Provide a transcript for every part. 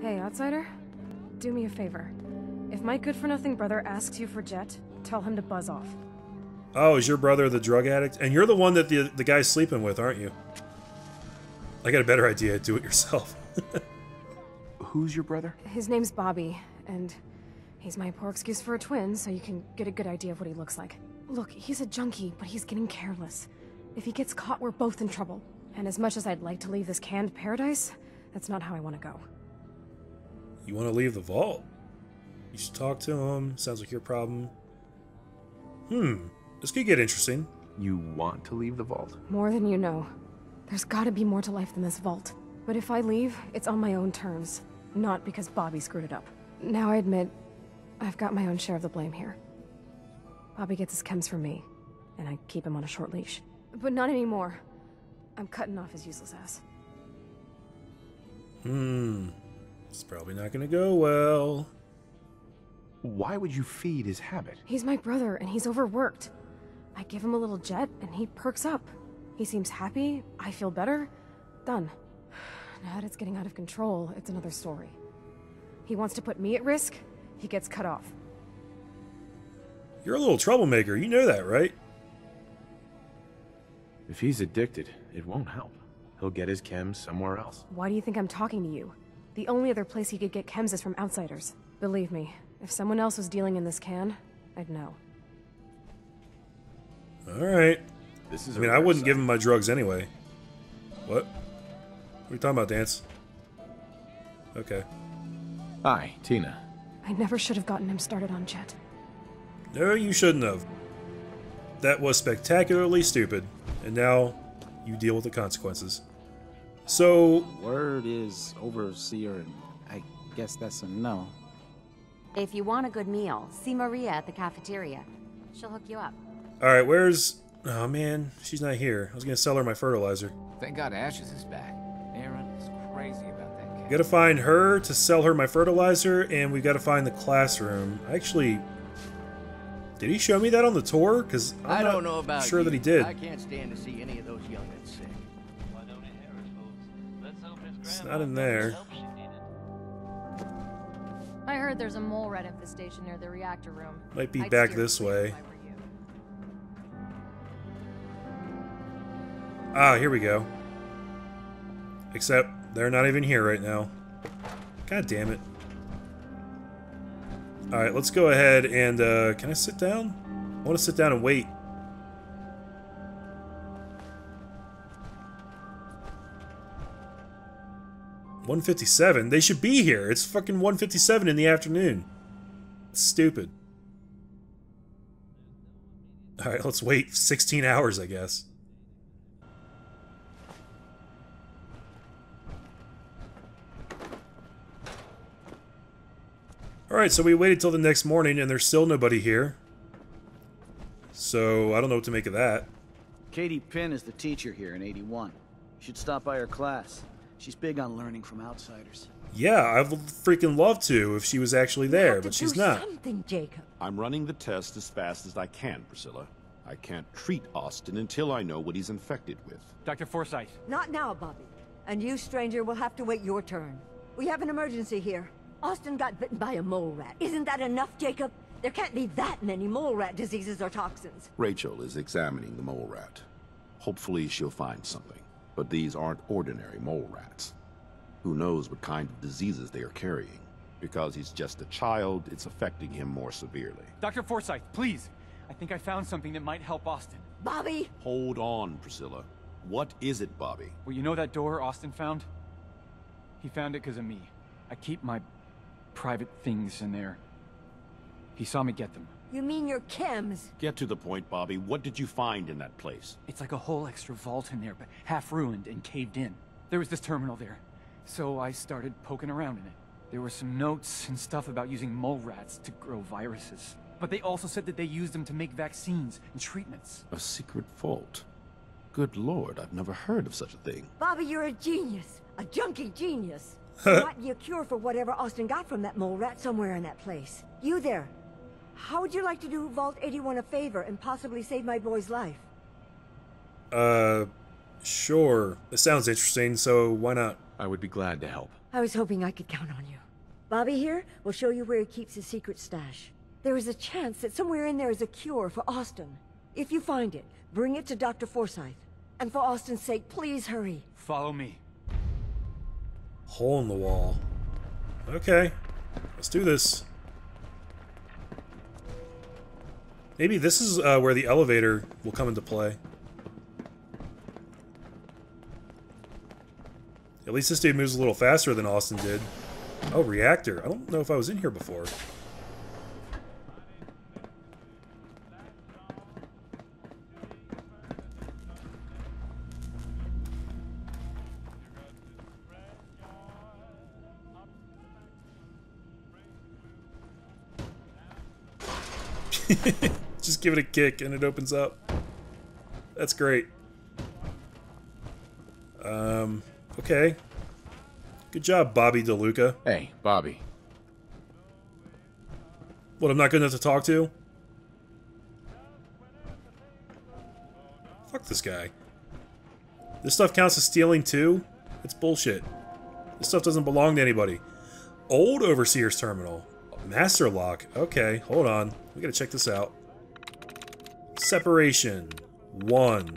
Hey, outsider. Do me a favor. If my good for nothing brother asks you for Jet, tell him to buzz off. Oh, is your brother the drug addict? And you're the one that the the guy's sleeping with, aren't you? I got a better idea. Do it yourself. Who's your brother? His name's Bobby, and he's my poor excuse for a twin, so you can get a good idea of what he looks like. Look, he's a junkie, but he's getting careless. If he gets caught, we're both in trouble. And as much as I'd like to leave this canned paradise, that's not how I want to go. You want to leave the vault? You should talk to him. Sounds like your problem. Hmm. This could get interesting. You want to leave the vault? More than you know. There's gotta be more to life than this vault. But if I leave, it's on my own terms. Not because Bobby screwed it up. Now I admit, I've got my own share of the blame here. Bobby gets his chems from me, and I keep him on a short leash. But not anymore. I'm cutting off his useless ass. Hmm. It's probably not gonna go well. Why would you feed his habit? He's my brother, and he's overworked. I give him a little jet, and he perks up. He seems happy, I feel better. Done. Now that it's getting out of control, it's another story. He wants to put me at risk, he gets cut off. You're a little troublemaker. You know that, right? If he's addicted, it won't help. He'll get his chems somewhere else. Why do you think I'm talking to you? The only other place he could get chems is from outsiders. Believe me, if someone else was dealing in this can, I'd know. All right. This is I mean, I wouldn't give him my drugs anyway. What? What are you talking about, Danse? Okay. Hi, Tina. I never should have gotten him started on Jet. No, you shouldn't have. That was spectacularly stupid, and now you deal with the consequences. So, Word is overseer, and I guess that's a no. If you want a good meal, see Maria at the cafeteria. She'll hook you up. alright, where's. Oh man, she's not here. I was gonna sell her my fertilizer. Thank God Ashes is back. Aaron is crazy about that cat. Gotta find her to sell her my fertilizer, and we gotta find the classroom. Actually, did he show me that on the tour? Because I'm I not don't know about sure you. that he did. I can't stand to see any of those youngins sick. It's not in there. I heard there's a mole rat infestation near the reactor room. Might be I'd back this way. if I were you. Ah, here we go. Except they're not even here right now. God damn it. Alright, let's go ahead and, uh, can I sit down? I want to sit down and wait. One fifty-seven. They should be here. It's fucking one fifty-seven in the afternoon. It's stupid. All right, let's wait sixteen hours, I guess. Alright, so we waited till the next morning and there's still nobody here. So, I don't know what to make of that. Katy Pinn is the teacher here in 81. You should stop by her class. She's big on learning from outsiders. Yeah, I would freaking love to if she was actually there, but she's not. Something, Jacob. I'm running the test as fast as I can, Priscilla. I can't treat Austin until I know what he's infected with. Dr. Forsythe. Not now, Bobby. And you, stranger, will have to wait your turn. We have an emergency here. Austin got bitten by a mole rat. Isn't that enough, Jacob? There can't be that many mole rat diseases or toxins. Rachel is examining the mole rat. Hopefully she'll find something. But these aren't ordinary mole rats. Who knows what kind of diseases they are carrying? Because he's just a child, it's affecting him more severely. Dr. Forsythe, please. I think I found something that might help Austin. Bobby! Hold on, Priscilla. What is it, Bobby? Well, you know that door Austin found? He found it because of me. I keep my private things in there. He saw me get them. You mean your chems? Get to the point, Bobby. What did you find in that place? It's like a whole extra vault in there, but half ruined and caved in. There was this terminal there, so I started poking around in it. There were some notes and stuff about using mole rats to grow viruses. But they also said that they used them to make vaccines and treatments. A secret vault. Good lord, I've never heard of such a thing. Bobby, you're a genius. A junkie genius. there might be a cure for whatever Austin got from that mole rat somewhere in that place. You there. How would you like to do Vault 81 a favor and possibly save my boy's life? Uh, sure. It sounds interesting, so why not? I would be glad to help. I was hoping I could count on you. Bobby here will show you where he keeps his secret stash. There is a chance that somewhere in there is a cure for Austin. If you find it, bring it to Dr. Forsythe. And for Austin's sake, please hurry. Follow me. Hole in the wall. Okay. Let's do this. Maybe this is uh, where the elevator will come into play. At least this dude moves a little faster than Austin did. Oh, reactor. I don't know if I was in here before. Just give it a kick and it opens up. That's great. Um, okay. Good job, Bobby DeLuca. Hey, Bobby. What, I'm not good enough to talk to? Fuck this guy. This stuff counts as stealing too? It's bullshit. This stuff doesn't belong to anybody. Old Overseer's Terminal. Master Lock. Okay, hold on. We gotta check this out. Separation. One.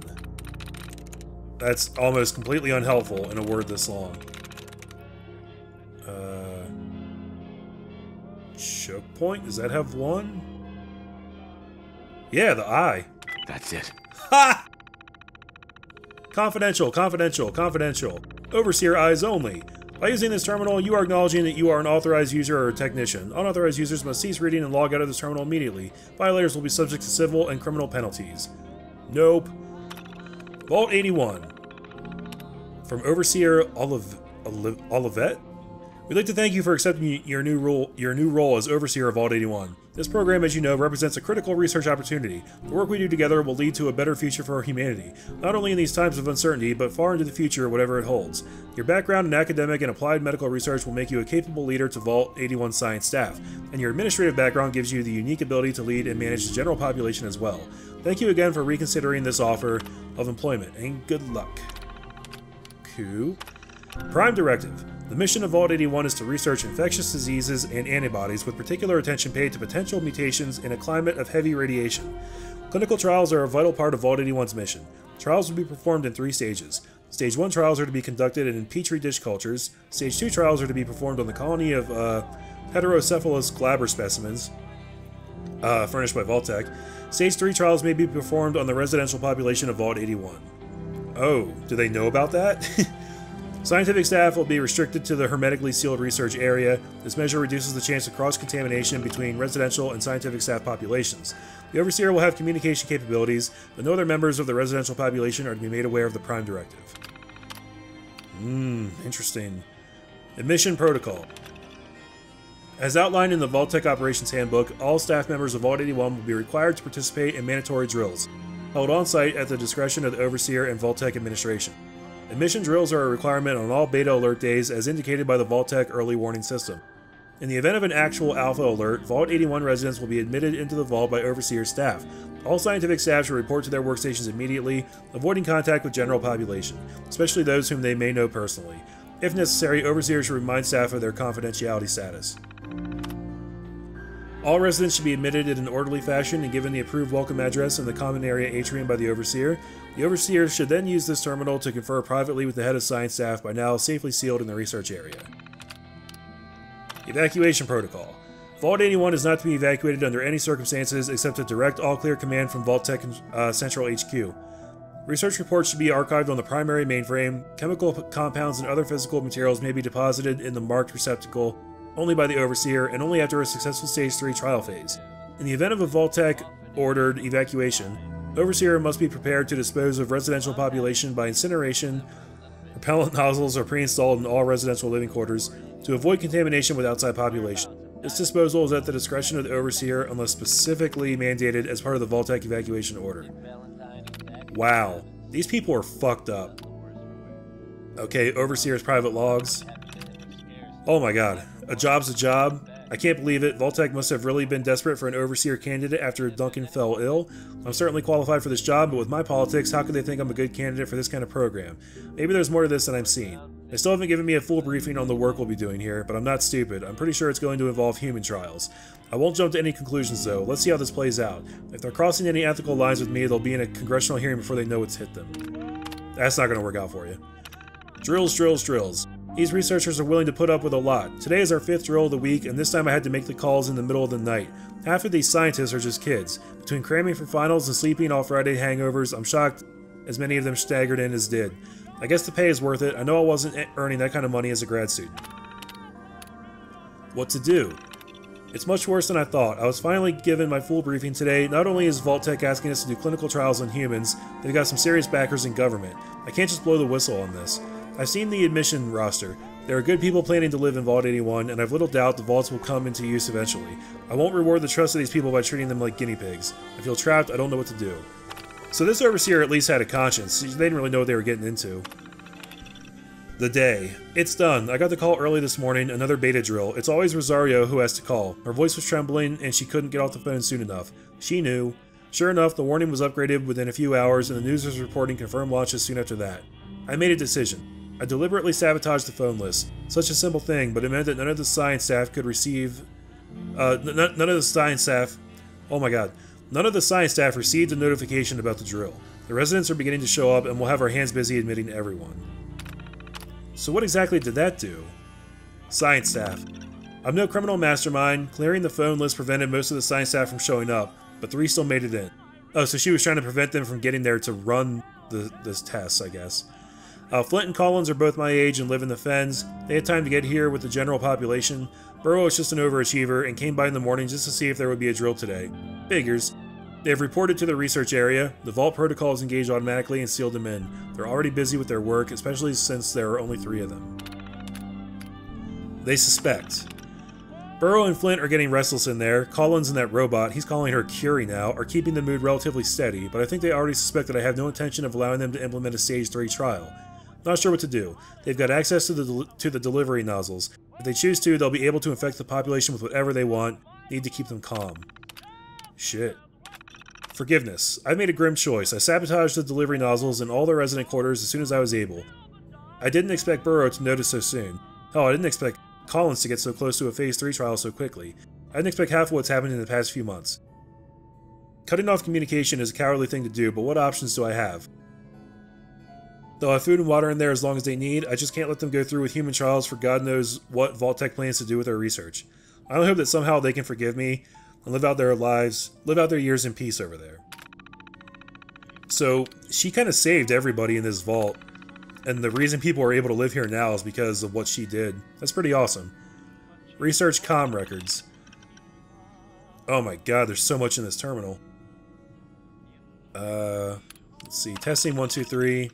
That's almost completely unhelpful in a word this long. Uh, choke point? Does that have one? Yeah, the eye. That's it. Ha! Confidential, confidential, confidential. Overseer eyes only. By using this terminal, you are acknowledging that you are an authorized user or technician. Unauthorized users must cease reading and log out of this terminal immediately. Violators will be subject to civil and criminal penalties. Nope. Vault 81. From Overseer Olive, Olive, Olivet? We'd like to thank you for accepting your new role your new role as Overseer of Vault 81. This program, as you know, represents a critical research opportunity. The work we do together will lead to a better future for humanity, not only in these times of uncertainty, but far into the future, whatever it holds. Your background in academic and applied medical research will make you a capable leader to Vault 81 science staff, and your administrative background gives you the unique ability to lead and manage the general population as well. Thank you again for reconsidering this offer of employment, and good luck. Coup. Prime Directive. The mission of Vault 81 is to research infectious diseases and antibodies with particular attention paid to potential mutations in a climate of heavy radiation. Clinical trials are a vital part of Vault 81's mission. Trials will be performed in three stages. Stage 1 trials are to be conducted in petri dish cultures. Stage 2 trials are to be performed on the colony of uh, Heterocephalus glaber specimens uh, furnished by Vault-Tec. Stage 3 trials may be performed on the residential population of Vault 81. Oh, do they know about that? Scientific staff will be restricted to the hermetically sealed research area. This measure reduces the chance of cross contamination between residential and scientific staff populations. The Overseer will have communication capabilities, but no other members of the residential population are to be made aware of the Prime Directive. Hmm, interesting. Admission Protocol. As outlined in the Vault-Tec Operations Handbook, all staff members of Vault 81 will be required to participate in mandatory drills, held on site at the discretion of the Overseer and Vault-Tec administration. Admission drills are a requirement on all beta alert days as indicated by the Vault-Tec early warning system. In the event of an actual alpha alert, Vault 81 residents will be admitted into the vault by Overseer staff. All scientific staff should report to their workstations immediately, avoiding contact with general population, especially those whom they may know personally. If necessary, Overseers should remind staff of their confidentiality status. All residents should be admitted in an orderly fashion and given the approved welcome address in the common area atrium by the Overseer. The Overseer should then use this terminal to confer privately with the head of science staff by now safely sealed in the research area. Evacuation Protocol. Vault 81 is not to be evacuated under any circumstances except a direct all-clear command from Vault-Tec uh, Central HQ. Research reports should be archived on the primary mainframe. Chemical compounds and other physical materials may be deposited in the marked receptacle only by the Overseer and only after a successful Stage 3 trial phase. In the event of a Vault-Tec ordered evacuation, Overseer must be prepared to dispose of residential population by incineration. Repellent nozzles are pre-installed in all residential living quarters to avoid contamination with outside population. This disposal is at the discretion of the Overseer unless specifically mandated as part of the Vault-Tec evacuation order. Wow, these people are fucked up. Okay, Overseer's private logs. Oh my god, a job's a job. I can't believe it. Vault-Tec must have really been desperate for an overseer candidate after Duncan fell ill. I'm certainly qualified for this job, but with my politics, how could they think I'm a good candidate for this kind of program? Maybe there's more to this than I'm seeing. They still haven't given me a full briefing on the work we'll be doing here, but I'm not stupid. I'm pretty sure it's going to involve human trials. I won't jump to any conclusions though. Let's see how this plays out. If they're crossing any ethical lines with me, they'll be in a congressional hearing before they know what's hit them. That's not going to work out for you. Drills, drills, drills. These researchers are willing to put up with a lot. Today is our fifth drill of the week, and this time I had to make the calls in the middle of the night. Half of these scientists are just kids. Between cramming for finals and sleeping off Friday hangovers, I'm shocked as many of them staggered in as did. I guess the pay is worth it. I know I wasn't earning that kind of money as a grad student. What to do? It's much worse than I thought. I was finally given my full briefing today. Not only is Vault-Tec asking us to do clinical trials on humans, they've got some serious backers in government. I can't just blow the whistle on this. I've seen the admission roster. There are good people planning to live in Vault 81, and I've little doubt the vaults will come into use eventually. I won't reward the trust of these people by treating them like guinea pigs. I feel trapped, I don't know what to do. So this overseer at least had a conscience. They didn't really know what they were getting into. The day. It's done. I got the call early this morning, another beta drill. It's always Rosario who has to call. Her voice was trembling, and she couldn't get off the phone soon enough. She knew. Sure enough, the warning was upgraded within a few hours, and the news was reporting confirmed launches soon after that. I made a decision. I deliberately sabotaged the phone list. Such a simple thing, but it meant that none of the science staff could receive... Uh, none of the science staff... Oh my god. None of the science staff received a notification about the drill. The residents are beginning to show up, and we'll have our hands busy admitting everyone. So what exactly did that do? Science staff. I'm no criminal mastermind. Clearing the phone list prevented most of the science staff from showing up, but three still made it in. Oh, so she was trying to prevent them from getting there to run the this test, I guess. Uh, Flint and Collins are both my age and live in the Fens. They had time to get here with the general population. Burrow is just an overachiever and came by in the morning just to see if there would be a drill today. Figures. They have reported to the research area. The vault protocol is engaged automatically and sealed them in. They're already busy with their work, especially since there are only three of them. They suspect. Burrow and Flint are getting restless in there. Collins and that robot, he's calling her Curie now, are keeping the mood relatively steady, but I think they already suspect that I have no intention of allowing them to implement a Stage 3 trial. Not sure what to do. They've got access to the, to the delivery nozzles. If they choose to, they'll be able to infect the population with whatever they want. Need to keep them calm. Shit. Forgiveness. I made a grim choice. I sabotaged the delivery nozzles in all the resident quarters as soon as I was able. I didn't expect Burrow to notice so soon. Hell, I didn't expect Collins to get so close to a Phase 3 trial so quickly. I didn't expect half of what's happened in the past few months. Cutting off communication is a cowardly thing to do, but what options do I have? They'll have food and water in there as long as they need, I just can't let them go through with human trials for God knows what Vault-Tec plans to do with their research. I only hope that somehow they can forgive me, and live out their lives, live out their years in peace over there. So she kind of saved everybody in this vault, and the reason people are able to live here now is because of what she did. That's pretty awesome. Research com records. Oh my god, there's so much in this terminal. Uh, let's see. Testing one, two, three.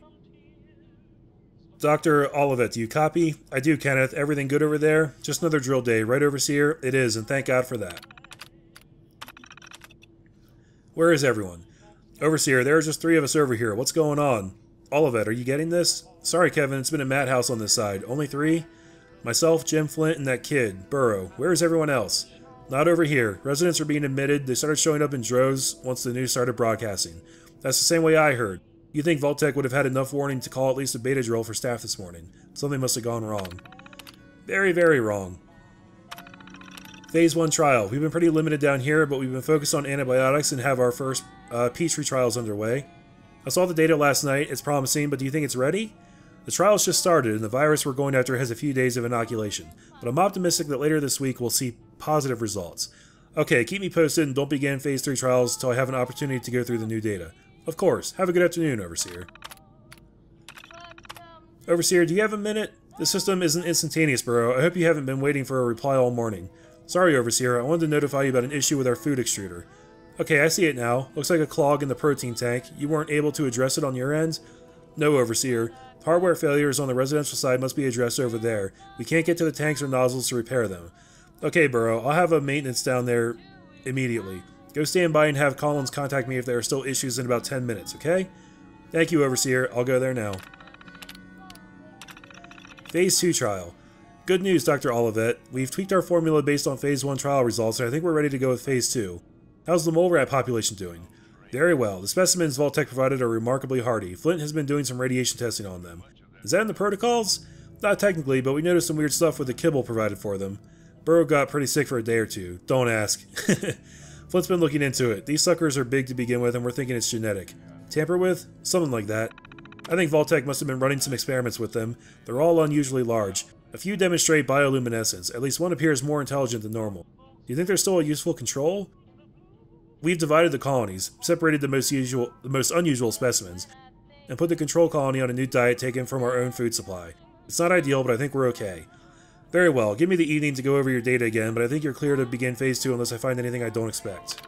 Dr. Olivet, do you copy? I do, Kenneth. Everything good over there? Just another drill day, right, Overseer? It is, and thank God for that. Where is everyone? Overseer, there are just three of us over here. What's going on? Olivet, are you getting this? Sorry, Kevin, it's been a madhouse on this side. Only three? Myself, Jim Flint, and that kid, Burrow. Where is everyone else? Not over here. Residents are being admitted. They started showing up in droves once the news started broadcasting. That's the same way I heard. You think Vault-Tec would have had enough warning to call at least a beta drill for staff this morning. Something must have gone wrong. Very, very wrong. Phase 1 trial. We've been pretty limited down here, but we've been focused on antibiotics and have our first uh, Petri trials underway. I saw the data last night. It's promising, but do you think it's ready? The trials just started, and the virus we're going after has a few days of inoculation, but I'm optimistic that later this week we'll see positive results. Okay, keep me posted and don't begin Phase 3 trials until I have an opportunity to go through the new data. Of course. Have a good afternoon, Overseer. Overseer, do you have a minute? The system isn't instantaneous, Burrow. I hope you haven't been waiting for a reply all morning. Sorry, Overseer. I wanted to notify you about an issue with our food extruder. Okay, I see it now. Looks like a clog in the protein tank. You weren't able to address it on your end? No, Overseer. Hardware failures on the residential side must be addressed over there. We can't get to the tanks or nozzles to repair them. Okay, Burrow. I'll have a maintenance down there immediately. Go stand by and have Collins contact me if there are still issues in about 10 minutes, okay? Thank you, Overseer. I'll go there now. Phase 2 trial. Good news, Dr. Olivet. We've tweaked our formula based on Phase 1 trial results, and I think we're ready to go with Phase 2. How's the mole rat population doing? Very well. The specimens Vault-Tec provided are remarkably hardy. Flint has been doing some radiation testing on them. Is that in the protocols? Not technically, but we noticed some weird stuff with the kibble provided for them. Burrow got pretty sick for a day or two. Don't ask. Flint's been looking into it. These suckers are big to begin with, and we're thinking it's genetic. Tamper with? Something like that. I think Vault-Tec must have been running some experiments with them. They're all unusually large. A few demonstrate bioluminescence. At least one appears more intelligent than normal. Do you think there's still a useful control? We've divided the colonies, separated the most usual, the most unusual specimens, and put the control colony on a new diet taken from our own food supply. It's not ideal, but I think we're okay. Very well, give me the evening to go over your data again, but I think you're clear to begin Phase 2 unless I find anything I don't expect.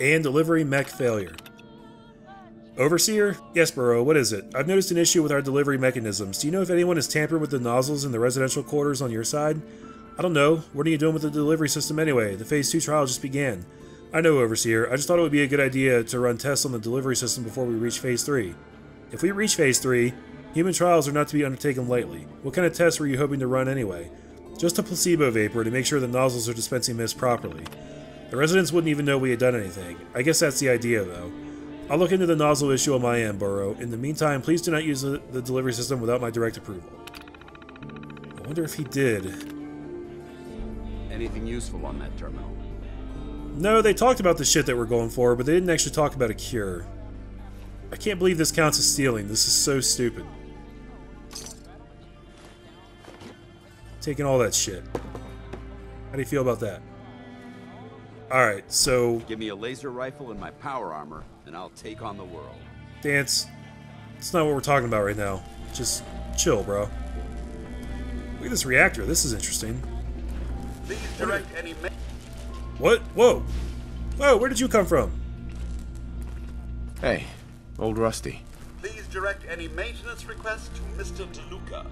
And delivery mech failure. Overseer? Yes, Burrow, what is it? I've noticed an issue with our delivery mechanisms. Do you know if anyone has tampered with the nozzles in the residential quarters on your side? I don't know. What are you doing with the delivery system anyway? The Phase 2 trial just began. I know, Overseer. I just thought it would be a good idea to run tests on the delivery system before we reach Phase 3. If we reach Phase 3, human trials are not to be undertaken lightly. What kind of tests were you hoping to run anyway? Just a placebo vapor to make sure the nozzles are dispensing mist properly. The residents wouldn't even know we had done anything. I guess that's the idea, though. I'll look into the nozzle issue on my end, Burrow. In the meantime, please do not use the, the delivery system without my direct approval. I wonder if he did. Anything useful on that terminal? No, they talked about the shit that we're going for, but they didn't actually talk about a cure. I can't believe this counts as stealing. This is so stupid. Taking all that shit. How do you feel about that? Alright, so... Give me a laser rifle and my power armor, and I'll take on the world. Danse. It's not what we're talking about right now. Just chill, bro. Look at this reactor. This is interesting. Please direct any... What? Whoa. Whoa, where did you come from? Hey, old Rusty. Please direct any maintenance requests to Mr. DeLuca.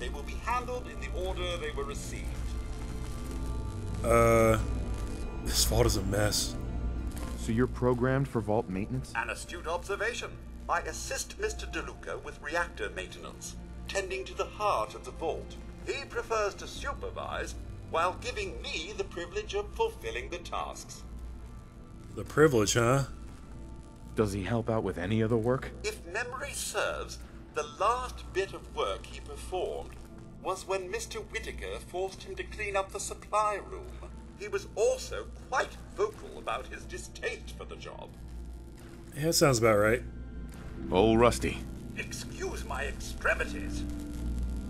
They will be handled in the order they were received. Uh... This vault is a mess. So you're programmed for vault maintenance? An astute observation. I assist Mr. DeLuca with reactor maintenance, tending to the heart of the vault. He prefers to supervise while giving me the privilege of fulfilling the tasks. The privilege, huh? Does he help out with any other work? If memory serves, the last bit of work he performed was when Mr. Whitaker forced him to clean up the supply room. He was also quite vocal about his distaste for the job. Yeah, that sounds about right. Old Rusty. Excuse my extremities.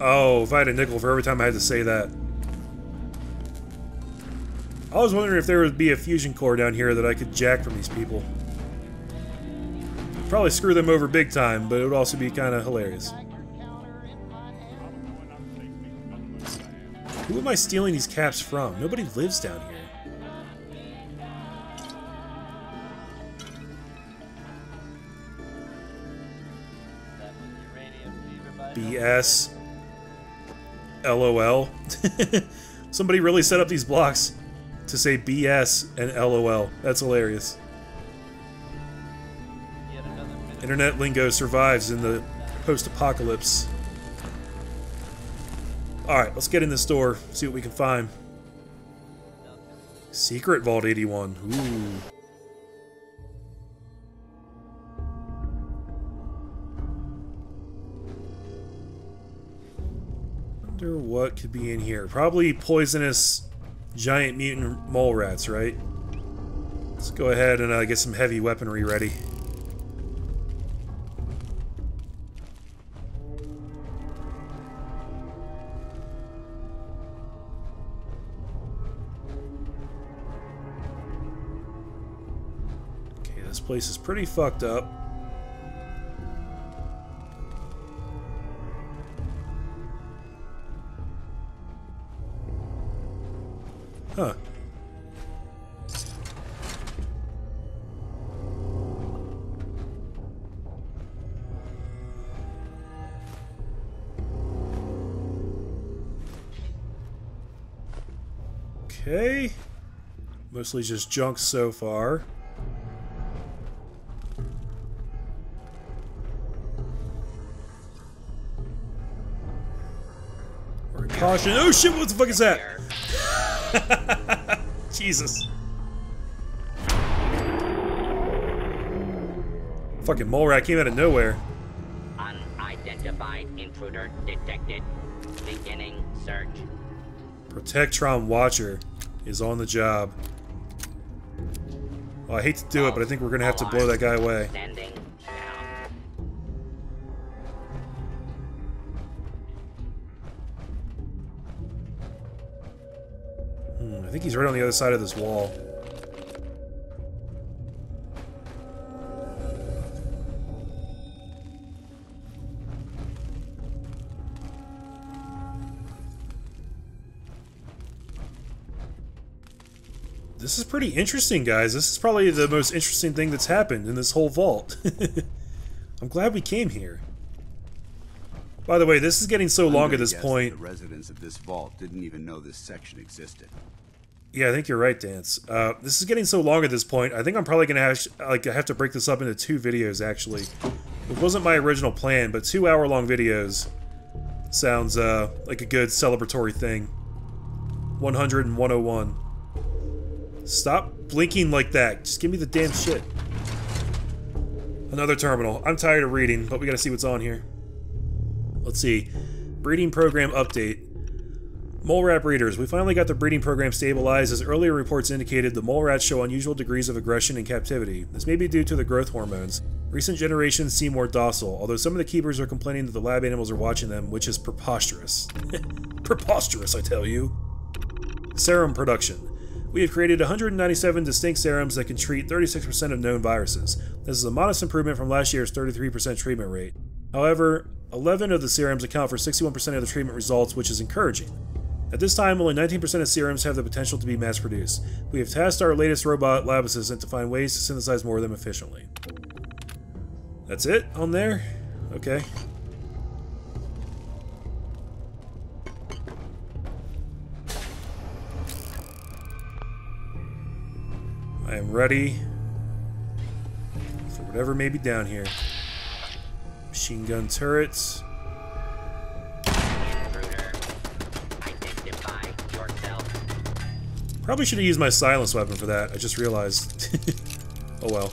Oh, if I had a nickel for every time I had to say that. I was wondering if there would be a fusion core down here that I could jack from these people. Probably screw them over big time, but it would also be kind of hilarious. Who am I stealing these caps from? Nobody lives down here. BS. LOL. Somebody really set up these blocks to say BS and LOL. That's hilarious. Internet lingo survives in the post-apocalypse. Alright, let's get in this door, see what we can find. Secret Vault 81. Ooh. Wonder what could be in here. Probably poisonous giant mutant mole rats, right? Let's go ahead and uh, get some heavy weaponry ready. Place is pretty fucked up. Huh. Okay. Mostly just junk so far. Caution. Oh shit, what the fuck is that? Jesus. Fucking mole rat came out of nowhere. Unidentified intruder detected. Beginning search. Protectron Watcher is on the job. Well, I hate to do it, but I think we're gonna have to blow that guy away. He's right on the other side of this wall. This is pretty interesting, guys. This is probably the most interesting thing that's happened in this whole vault. I'm glad we came here. By the way, this is getting so I'm long at this point. The residents of this vault didn't even know this section existed. Yeah, I think you're right, Danse. Uh, this is getting so long at this point. I think I'm probably gonna have like have to break this up into two videos. Actually, it wasn't my original plan, but two hour-long videos sounds uh, like a good celebratory thing. 100 and 101. Stop blinking like that. Just give me the damn shit. Another terminal. I'm tired of reading, but we gotta see what's on here. Let's see. Breeding program update. Mole rat breeders. We finally got the breeding program stabilized as earlier reports indicated the mole rats show unusual degrees of aggression in captivity. This may be due to the growth hormones. Recent generations seem more docile, although some of the keepers are complaining that the lab animals are watching them, which is preposterous. preposterous, I tell you. Serum production. We have created 197 distinct serums that can treat 36% of known viruses. This is a modest improvement from last year's 33% treatment rate. However, 11 of the serums account for 61% of the treatment results, which is encouraging. At this time, only 19% of serums have the potential to be mass produced. We have tasked our latest robot lab assistant to find ways to synthesize more of them efficiently. That's it on there? Okay. I am ready for whatever may be down here. Machine gun turrets. Probably should have used my silence weapon for that. I just realized. oh well.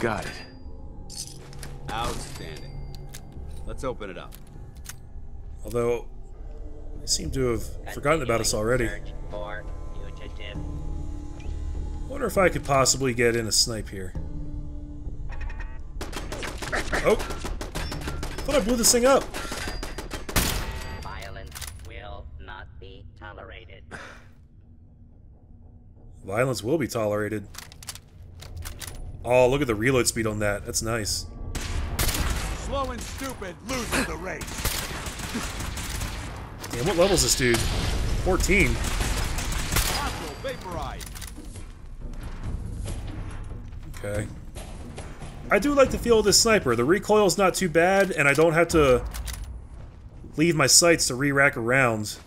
Got it. Outstanding. Let's open it up. Although, I seem to have forgotten about us already. Search for fugitive. wonder if I could possibly get in a snipe here. Oh! thought I blew this thing up. Violence will not be tolerated. Violence will be tolerated. Oh, look at the reload speed on that. That's nice. Slow and stupid loses the race. Damn, what level is this dude? 14. Hostile. Okay. I do like the feel of this sniper. The recoil's not too bad, and I don't have to leave my sights to re-rack around.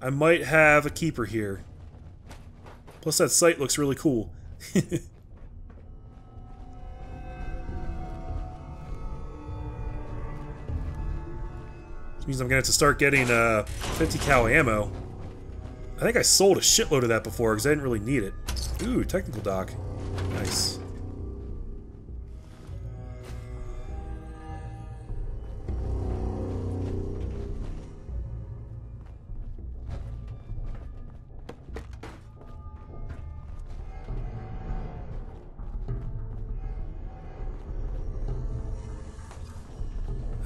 I might have a keeper here. Plus that sight looks really cool. Means I'm gonna have to start getting uh, 50 cal ammo. I think I sold a shitload of that before because I didn't really need it. Ooh, technical dock. Nice.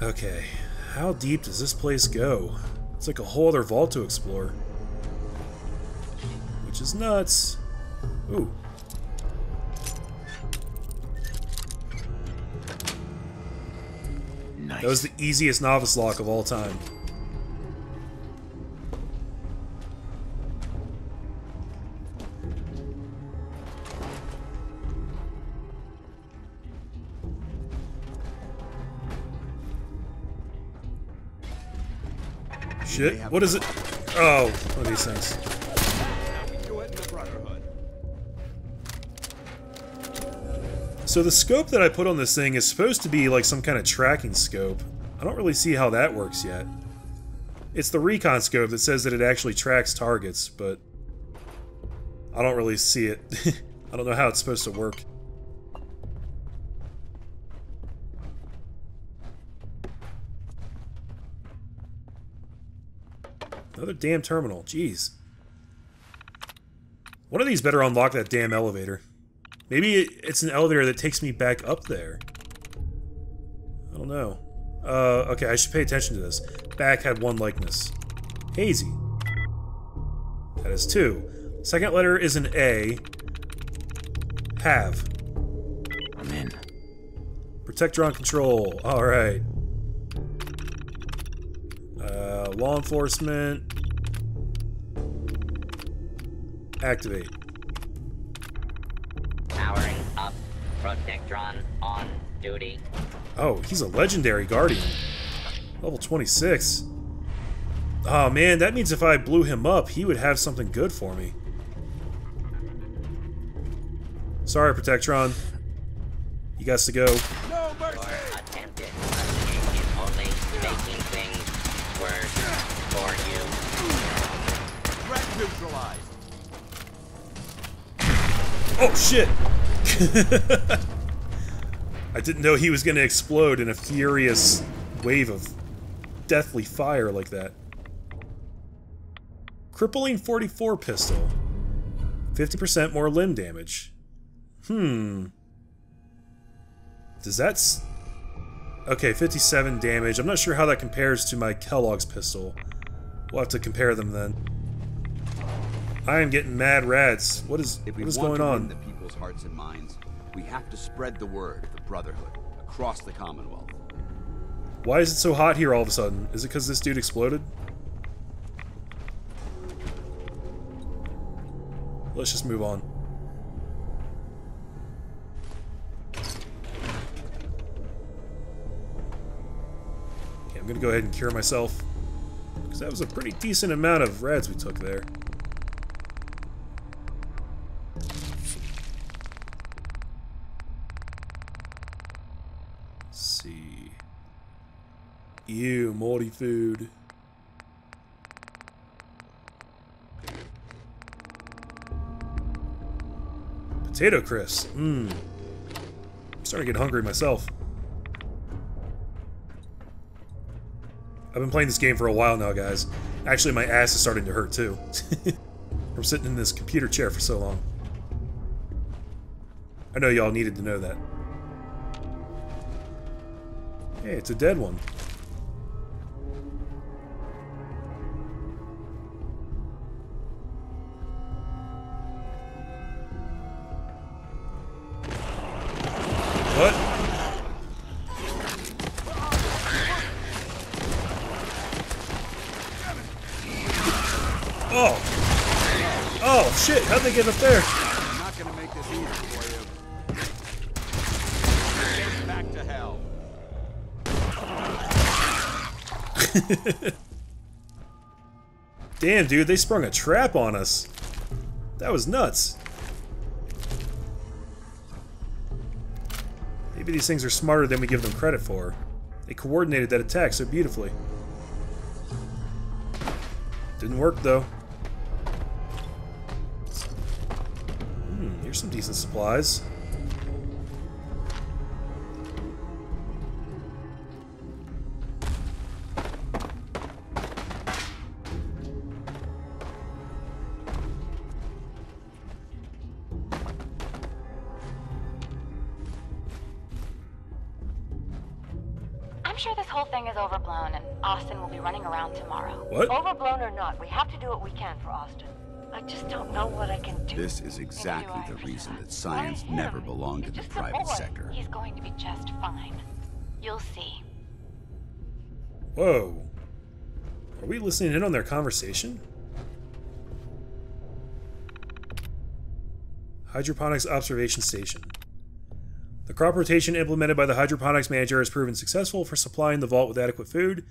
Okay, how deep does this place go? It's like a whole other vault to explore. Which is nuts. Ooh. Nice. That was the easiest novice lock of all time. Shit, what is it? Oh, one of these things. So the scope that I put on this thing is supposed to be like some kind of tracking scope. I don't really see how that works yet. It's the recon scope that says that it actually tracks targets, but I don't really see it. I don't know how it's supposed to work. Another damn terminal. Jeez. One of these better unlock that damn elevator. Maybe it's an elevator that takes me back up there. I don't know. Uh, okay, I should pay attention to this. Back had one likeness. Hazy. That is two. Second letter is an A. Have. I'm in. Protectron control. Alright. Uh, law enforcement. Activate. Protectron on duty. Oh, he's a legendary guardian. Level 26. Oh man, that means if I blew him up, he would have something good for me. Sorry, Protectron. You got to go. No mercy! Attempted. Escape only making things worse for you. Threat neutralized. Oh shit! I didn't know he was going to explode in a furious wave of deathly fire like that. Crippling 44 pistol. 50% more limb damage. Hmm. Does that... S okay, 57 damage. I'm not sure how that compares to my Kellogg's pistol. We'll have to compare them then. I am getting mad rats. What is, what is going on? Hearts and minds, we have to spread the word of the Brotherhood across the Commonwealth. Why is it so hot here all of a sudden? Is it because this dude exploded? Let's just move on. Okay, I'm gonna go ahead and cure myself. Because that was a pretty decent amount of rads we took there. Ew, moldy food. Potato crisps. Mmm. I'm starting to get hungry myself. I've been playing this game for a while now, guys. Actually, my ass is starting to hurt, too. From sitting in this computer chair for so long. I know y'all needed to know that. Hey, it's a dead one. Damn, dude, they sprung a trap on us. That was nuts. Maybe these things are smarter than we give them credit for. They coordinated that attack so beautifully. Didn't work, though. Hmm, here's some decent supplies. Exactly the reason that science never belonged in the private boy. sector. He's going to be just fine. You'll see. Whoa. Are we listening in on their conversation? Hydroponics Observation Station. The crop rotation implemented by the hydroponics manager has proven successful for supplying the vault with adequate food.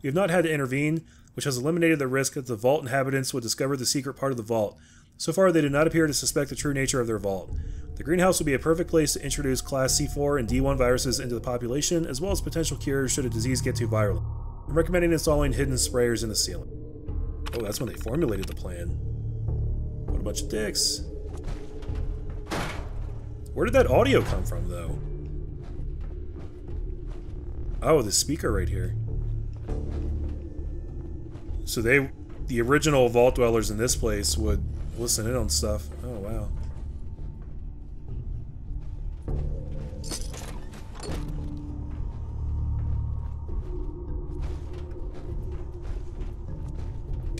We have not had to intervene, which has eliminated the risk that the vault inhabitants would discover the secret part of the vault. So far, they do not appear to suspect the true nature of their vault. The greenhouse will be a perfect place to introduce Class C4 and D1 viruses into the population, as well as potential cures should a disease get too viral. I'm recommending installing hidden sprayers in the ceiling. Oh, that's when they formulated the plan. What a bunch of dicks. Where did that audio come from, though? Oh, the speaker right here. So they, the original Vault Dwellers in this place would listen in on stuff. Oh, wow.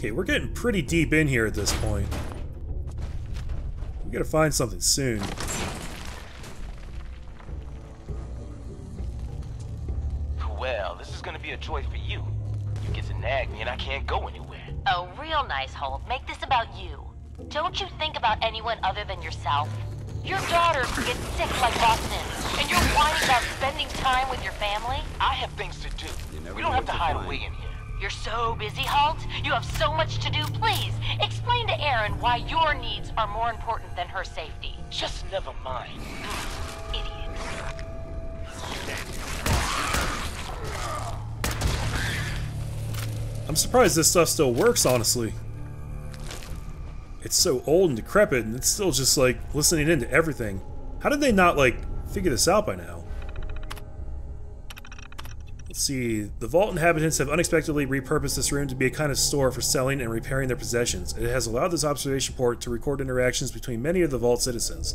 Okay, we're getting pretty deep in here at this point. We gotta find something soon. Well, this is gonna be a joy for you. You get to nag me and I can't go anywhere. Oh, real nice, Holt. Make this about you. Don't you think about anyone other than yourself? Your daughter gets sick like Boston, and you're whining about spending time with your family? I have things to do. We don't have to hide away in here. You're so busy, Holt. You have so much to do. Please, explain to Erin why your needs are more important than her safety. Just never mind. I'm surprised this stuff still works, honestly. It's so old and decrepit, and it's still just, like, listening into everything. How did they not, like, figure this out by now? Let's see. The vault inhabitants have unexpectedly repurposed this room to be a kind of store for selling and repairing their possessions. It has allowed this observation port to record interactions between many of the vault citizens.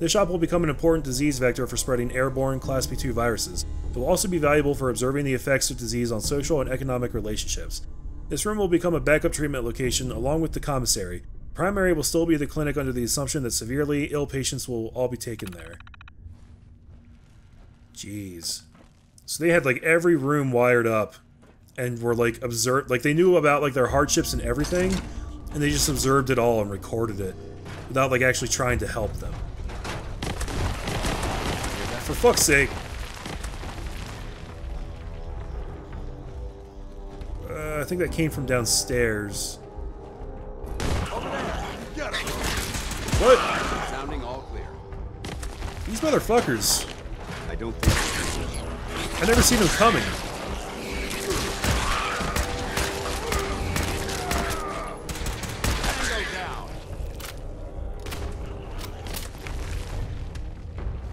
This shop will become an important disease vector for spreading airborne Class B2 viruses. It will also be valuable for observing the effects of disease on social and economic relationships. This room will become a backup treatment location along with the commissary. Primary will still be the clinic under the assumption that severely ill patients will all be taken there. Jeez. So they had like every room wired up and were like observed like they knew about like their hardships and everything and they just observed it all and recorded it without like actually trying to help them. For fuck's sake. Uh, I think that came from downstairs. What? Sounding all clear. These motherfuckers. I don't think. I never seen them coming.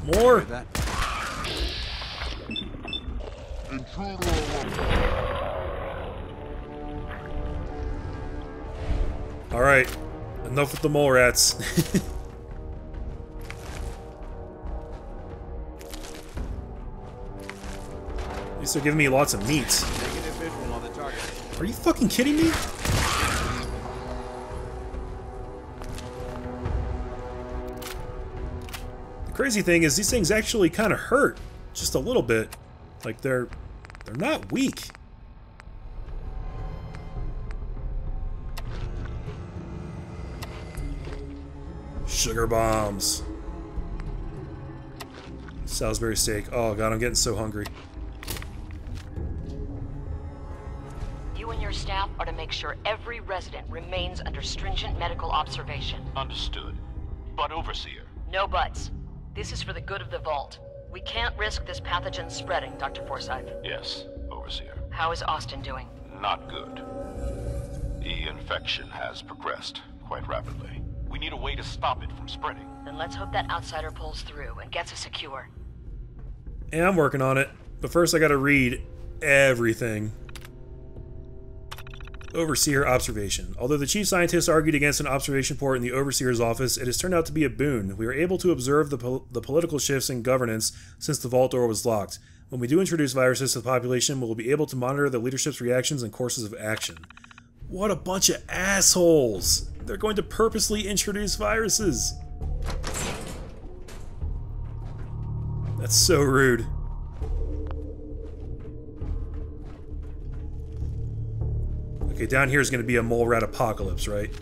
More. All right, enough with the mole rats. At least they're giving me lots of meat. Are you fucking kidding me? The crazy thing is these things actually kind of hurt. Just a little bit. Like they're... they're not weak. Sugar bombs. Salisbury steak. Oh god, I'm getting so hungry. You and your staff are to make sure every resident remains under stringent medical observation. Understood. But Overseer. No buts. This is for the good of the Vault. We can't risk this pathogen spreading, Dr. Forsythe. Yes, Overseer. How is Austin doing? Not good. The infection has progressed quite rapidly. We need a way to stop it from spreading. Then let's hope that outsider pulls through and gets us secure. Yeah, I'm working on it. But first I gotta read everything. Overseer Observation. Although the chief scientist argued against an observation port in the Overseer's office, it has turned out to be a boon. We are able to observe the, the political shifts in governance since the vault door was locked. When we do introduce viruses to the population, we will be able to monitor the leadership's reactions and courses of action. What a bunch of assholes! They're going to purposely introduce viruses! That's so rude. Okay, down here is going to be a mole rat apocalypse, right?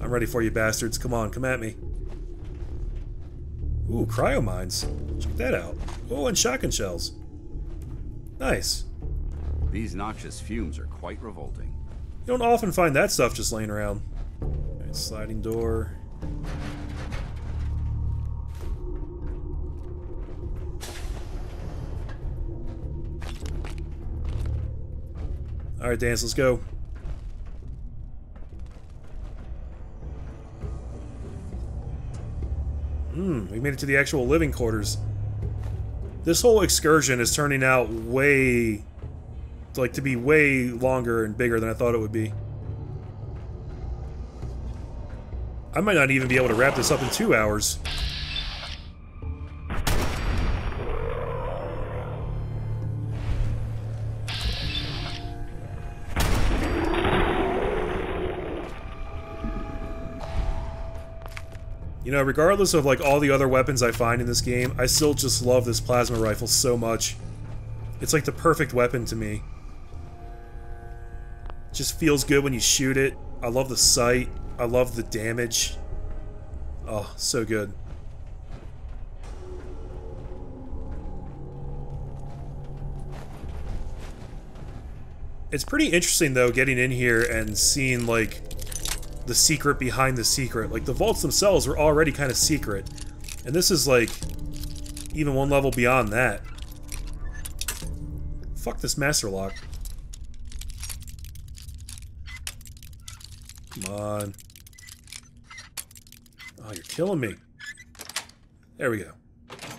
I'm ready for you bastards. Come on, come at me. Ooh, cryo mines. Check that out. Oh, and shotgun shells. Nice. These noxious fumes are quite revolting. You don't often find that stuff just laying around. Right, sliding door. Alright, Danse, let's go. Hmm, we made it to the actual living quarters. This whole excursion is turning out way... like, to be way longer and bigger than I thought it would be. I might not even be able to wrap this up in two hours. You know, regardless of like all the other weapons I find in this game, I still just love this plasma rifle so much. It's like the perfect weapon to me. It just feels good when you shoot it. I love the sight. I love the damage. Oh, so good. It's pretty interesting, though, getting in here and seeing, like, the secret behind the secret. Like, the vaults themselves were already kind of secret. And this is, like, even one level beyond that. Fuck this master lock. Come on. Oh, you're killing me. There we go.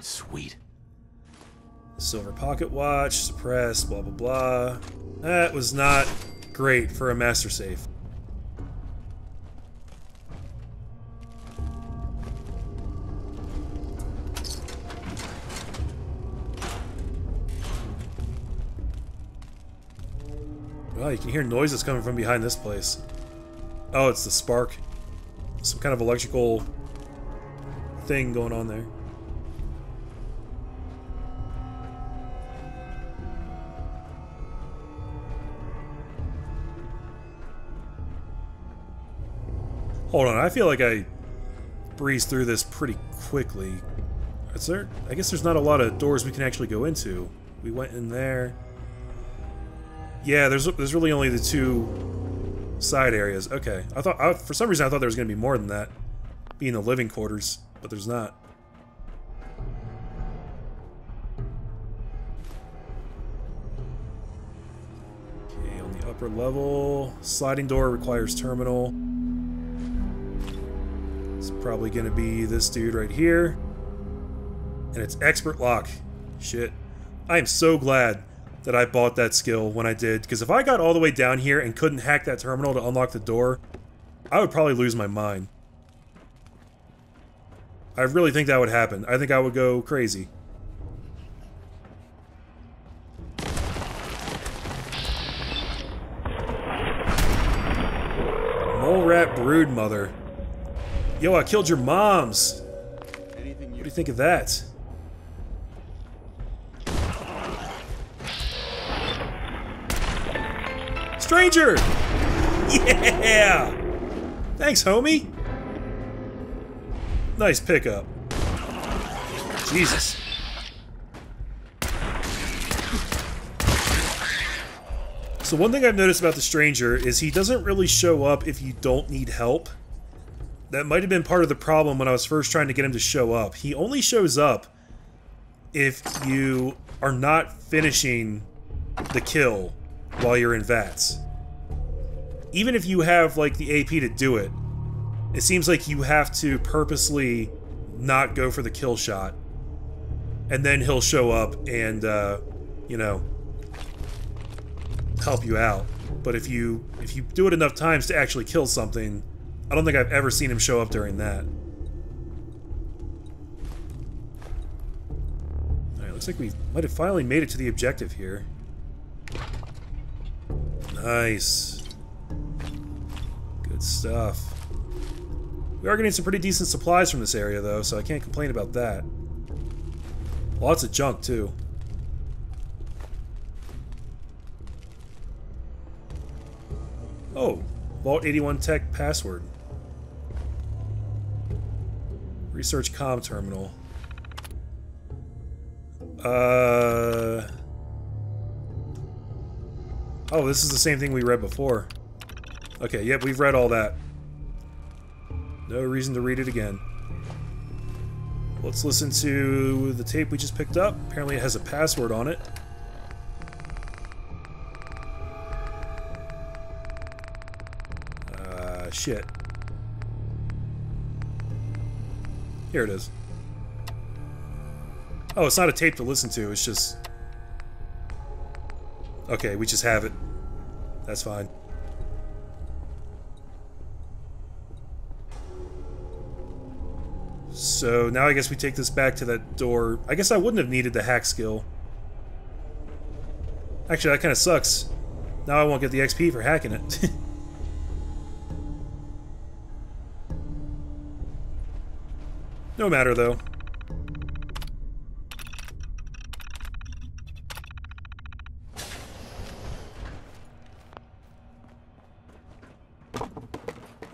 Sweet. Silver pocket watch, suppressed, blah blah blah. That was not great for a master safe. Well, you can hear noises coming from behind this place. Oh, it's the spark. Some kind of electrical thing going on there. Hold on, I feel like I breezed through this pretty quickly. Is there? I guess there's not a lot of doors we can actually go into. We went in there. Yeah, there's there's really only the two side areas. Okay, I thought I, for some reason I thought there was going to be more than that, being the living quarters, but there's not. Okay, on the upper level, sliding door requires terminal. It's probably going to be this dude right here. And it's expert lock. Shit. I am so glad that I bought that skill when I did, because if I got all the way down here and couldn't hack that terminal to unlock the door, I would probably lose my mind. I really think that would happen. I think I would go crazy. Mole rat brood mother. Yo, I killed your moms. What do you think of that? Stranger! Yeah! Thanks, homie! Nice pickup. Jesus. So one thing I've noticed about the Stranger is he doesn't really show up if you don't need help. That might have been part of the problem when I was first trying to get him to show up. He only shows up if you are not finishing the kill while you're in VATS. Even if you have, like, the AP to do it, it seems like you have to purposely not go for the kill shot. And then he'll show up and, uh, you know, help you out. But if you if you do it enough times to actually kill something, I don't think I've ever seen him show up during that. Alright, looks like we might have finally made it to the objective here. Nice. Good stuff. We are getting some pretty decent supplies from this area, though, so I can't complain about that. Lots of junk, too. Oh, Vault 81 Tech password. Research com terminal. Uh... Oh, this is the same thing we read before. Okay, yep, we've read all that. No reason to read it again. Let's listen to the tape we just picked up. Apparently it has a password on it. Uh, shit. Here it is. Oh, it's not a tape to listen to, it's just Okay, we just have it. That's fine. So now I guess we take this back to that door. I guess I wouldn't have needed the hack skill. Actually, that kind of sucks. Now I won't get the XP for hacking it. no matter, though.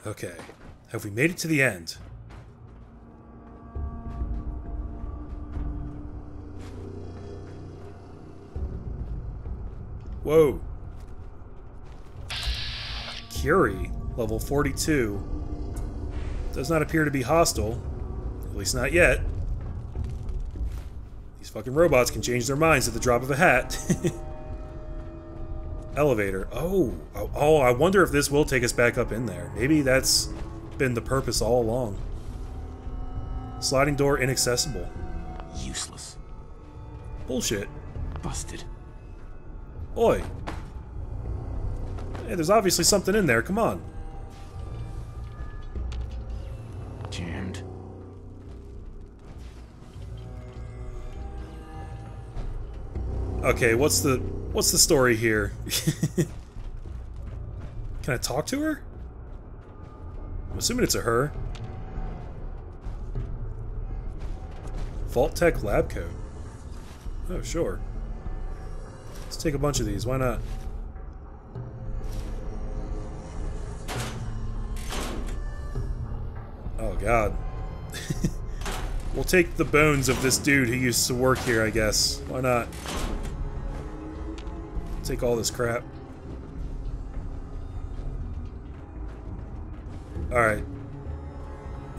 Okay. Have we made it to the end? Whoa. Curie, level 42. Does not appear to be hostile. At least not yet. These fucking robots can change their minds at the drop of a hat. Elevator. Oh, oh, oh, I wonder if this will take us back up in there. Maybe that's been the purpose all along. Sliding door inaccessible. Useless. Bullshit. Busted. Oi. Hey, there's obviously something in there. Come on. Jammed. Okay, what's the what's the story here? Can I talk to her? I'm assuming it's a her. Vault-Tec lab coat. Oh, sure. Let's take a bunch of these. Why not? Oh, God. we'll take the bones of this dude who used to work here, I guess. Why not? Take all this crap. Alright.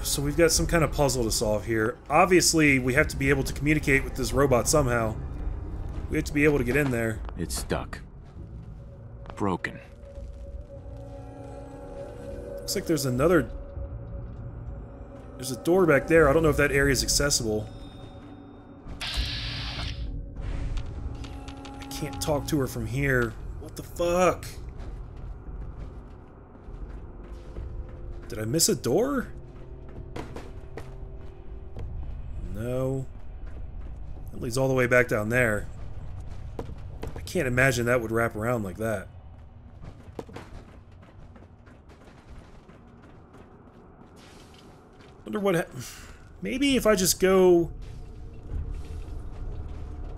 So we've got some kind of puzzle to solve here. Obviously, we have to be able to communicate with this robot somehow. We have to be able to get in there. It's stuck. Broken. Looks like there's another... There's a door back there. I don't know if that area is accessible. I can't talk to her from here. What the fuck? Did I miss a door? No. That leads all the way back down there. I can't imagine that would wrap around like that. Wonder what... Maybe if I just go...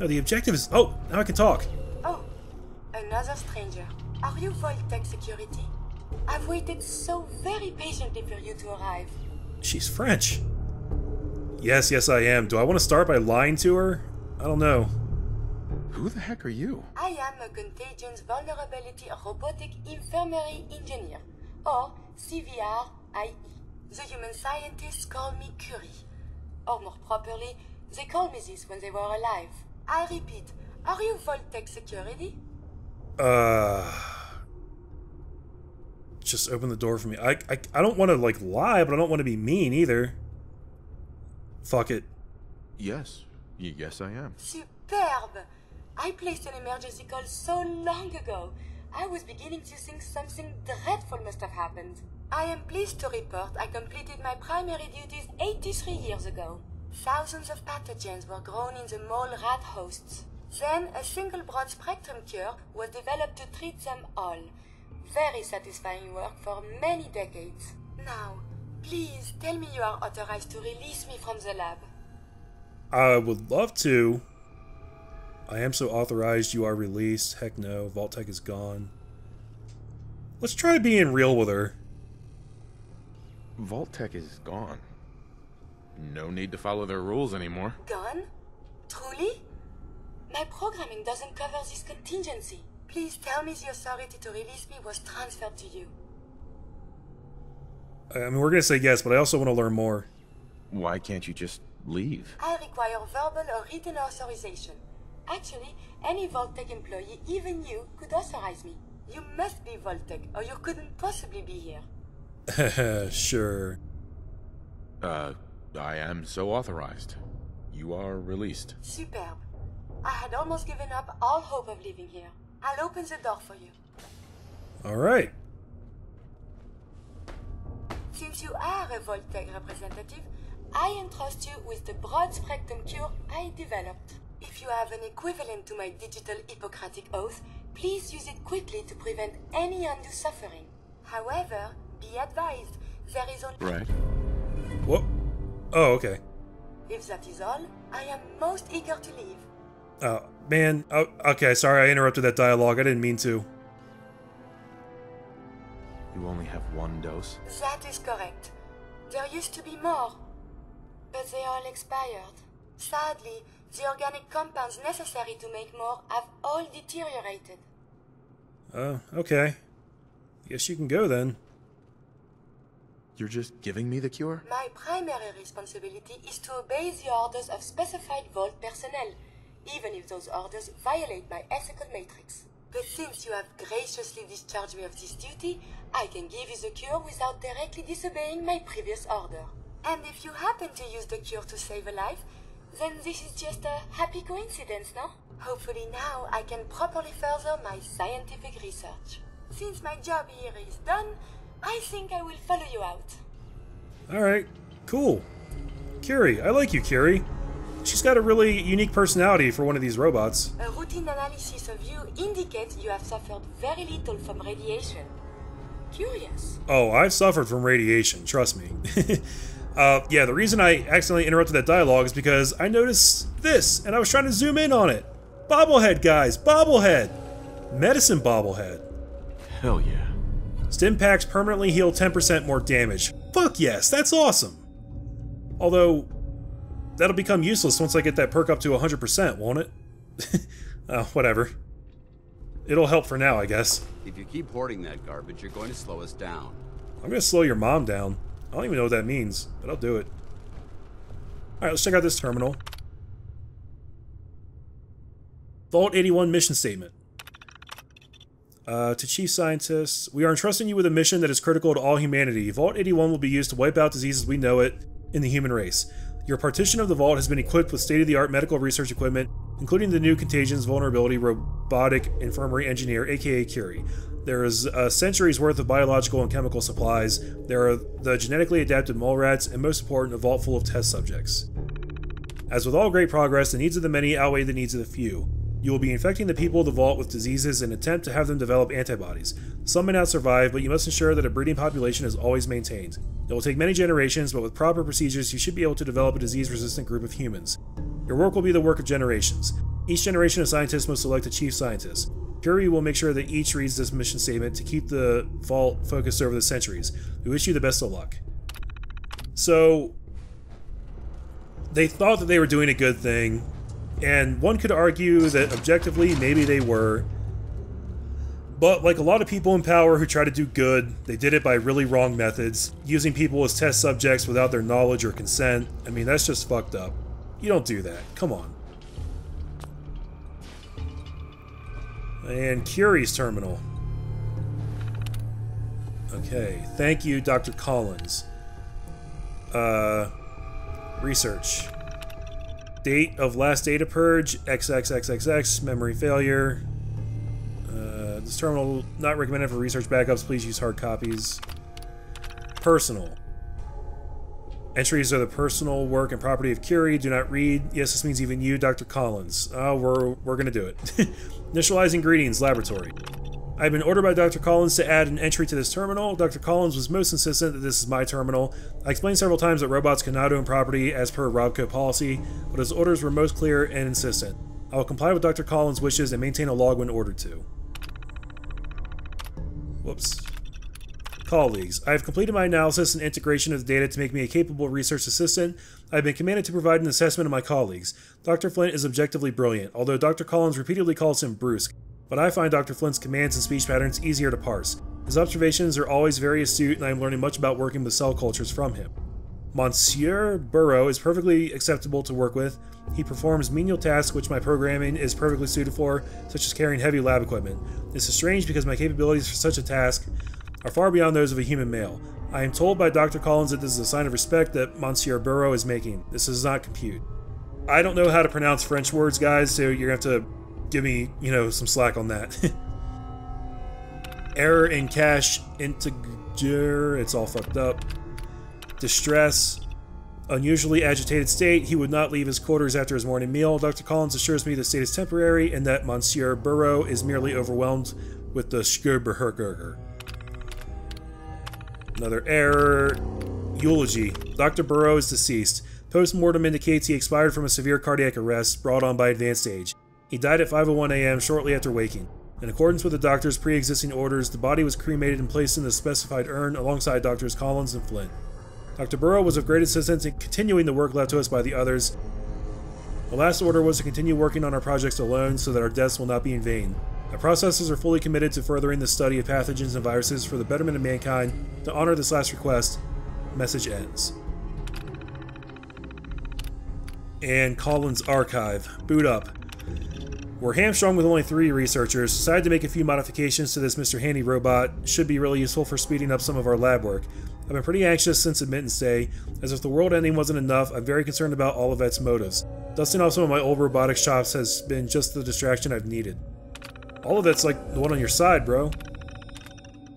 No, the objective is... Oh, now I can talk. Oh, another stranger. Are you Vault-Tec security? I've waited so very patiently for you to arrive. She's French. Yes, yes, I am. Do I want to start by lying to her? I don't know. Who the heck are you? I am a Contagions Vulnerability Robotic Infirmary Engineer, or CVR-IE. The human scientists call me Curie. Or more properly, they called me this when they were alive. I repeat, are you Vault-Tec security? Uh... Just open the door for me. I, I, I don't want to, like, lie, but I don't want to be mean either. Fuck it. Yes. Yes, I am. Superb! I placed an emergency call so long ago. I was beginning to think something dreadful must have happened. I am pleased to report I completed my primary duties 83 years ago. Thousands of pathogens were grown in the mole rat hosts. Then a single broad spectrum cure was developed to treat them all. Very satisfying work for many decades. Now, please tell me you are authorized to release me from the lab. I would love to. I am so authorized you are released. Heck no, Vault-Tec is gone. Let's try being real with her. Vault-Tec is gone. No need to follow their rules anymore. Gone? Truly? My programming doesn't cover this contingency. Please tell me the authority to release me was transferred to you. I mean, we're going to say yes, but I also want to learn more. Why can't you just leave? I require verbal or written authorization. Actually, any Vault-Tec employee, even you, could authorize me. You must be Vault-Tec, or you couldn't possibly be here. sure. Uh, I am so authorized. You are released. Superb. I had almost given up all hope of leaving here. I'll open the door for you. Alright. Since you are a Vault-Tec representative, I entrust you with the broad spectrum cure I developed. If you have an equivalent to my digital Hippocratic oath, please use it quickly to prevent any undue suffering. However, be advised, there is only... Right. What? Oh, okay. If that is all, I am most eager to leave. Oh, man. Oh, okay, sorry I interrupted that dialogue. I didn't mean to. You only have one dose? That is correct. There used to be more, but they all expired. Sadly, the organic compounds necessary to make more have all deteriorated. Oh, okay. Guess you can go then. You're just giving me the cure? My primary responsibility is to obey the orders of specified Vault personnel, even if those orders violate my ethical matrix. But since you have graciously discharged me of this duty, I can give you the cure without directly disobeying my previous order. And if you happen to use the cure to save a life, then this is just a happy coincidence, no? Hopefully now I can properly further my scientific research. Since my job here is done, I think I will follow you out. Alright, cool. Curie, I like you, Curie. She's got a really unique personality for one of these robots. A routine analysis of you indicates you have suffered very little from radiation. Curious. Oh, I've suffered from radiation, trust me. uh, yeah, the reason I accidentally interrupted that dialogue is because I noticed this, and I was trying to zoom in on it. Bobblehead, guys, bobblehead! Medicine bobblehead. Hell yeah. Stimpaks permanently heal 10% more damage. Fuck yes, that's awesome! Although, that'll become useless once I get that perk up to 100%, won't it? oh, whatever. It'll help for now, I guess. If you keep hoarding that garbage, you're going to slow us down. I'm gonna slow your mom down. I don't even know what that means, but I'll do it. Alright, let's check out this terminal. Vault 81 mission statement. Uh, to Chief Scientists, we are entrusting you with a mission that is critical to all humanity. Vault 81 will be used to wipe out diseases we know it in the human race. Your partition of the vault has been equipped with state-of-the-art medical research equipment, including the new Contagions Vulnerability Robotic Infirmary Engineer, aka Curie. There is a century's worth of biological and chemical supplies. There are the genetically adapted mole rats, and most important, a vault full of test subjects. As with all great progress, the needs of the many outweigh the needs of the few. You will be infecting the people of the vault with diseases in an attempt to have them develop antibodies. Some may not survive, but you must ensure that a breeding population is always maintained. It will take many generations, but with proper procedures, you should be able to develop a disease-resistant group of humans. Your work will be the work of generations. Each generation of scientists must select a chief scientist. Curie will make sure that each reads this mission statement to keep the vault focused over the centuries. We wish you the best of luck. So, they thought that they were doing a good thing, and one could argue that objectively, maybe they were. But like a lot of people in power who try to do good, they did it by really wrong methods, using people as test subjects without their knowledge or consent. I mean, that's just fucked up. You don't do that. Come on. And Curie's terminal. Okay, thank you, Dr. Collins. Uh, research. Date of last data purge, XXXXX, memory failure. Uh, this terminal not recommended for research backups, please use hard copies. Personal. Entries are the personal work and property of Curie. Do not read. Yes, this means even you, Dr. Collins. Oh, we're, we're gonna do it. Initializing greetings, laboratory. I've been ordered by Dr. Collins to add an entry to this terminal. Dr. Collins was most insistent that this is my terminal. I explained several times that robots cannot own property as per RobCo policy, but his orders were most clear and insistent. I will comply with Dr. Collins' wishes and maintain a log when ordered to. Whoops. Colleagues, I have completed my analysis and integration of the data to make me a capable research assistant. I have been commanded to provide an assessment of my colleagues. Dr. Flint is objectively brilliant, although Dr. Collins repeatedly calls him brusque, but I find Dr. Flint's commands and speech patterns easier to parse. His observations are always very astute, and I am learning much about working with cell cultures from him. Monsieur Burrow is perfectly acceptable to work with. He performs menial tasks which my programming is perfectly suited for, such as carrying heavy lab equipment. This is strange because my capabilities for such a task are far beyond those of a human male. I am told by Dr. Collins that this is a sign of respect that Monsieur Burrow is making. This does not compute. I don't know how to pronounce French words, guys, so you're going to have to give me, you know, some slack on that. Error in cache integer. It's all fucked up. Distress. Unusually agitated state. He would not leave his quarters after his morning meal. Dr. Collins assures me the state is temporary and that Monsieur Burrow is merely overwhelmed with the Schurberherger. Another error. Eulogy. Dr. Burrow is deceased. Post-mortem indicates he expired from a severe cardiac arrest brought on by advanced age. He died at 5.01 a.m. shortly after waking. In accordance with the doctor's pre-existing orders, the body was cremated and placed in the specified urn alongside Doctors Collins and Flynn. Dr. Burrow was of great assistance in continuing the work left to us by the others. The last order was to continue working on our projects alone so that our deaths will not be in vain. Our processors are fully committed to furthering the study of pathogens and viruses for the betterment of mankind. To honor this last request, message ends. And Collins Archive. Boot up. We're hamstrung with only three researchers, decided to make a few modifications to this Mr. Handy robot. Should be really useful for speeding up some of our lab work. I've been pretty anxious since admittance day, as if the world ending wasn't enough, I'm very concerned about Olivet's motives. Dusting off some of my old robotics shops has been just the distraction I've needed. Olivet's like the one on your side, bro.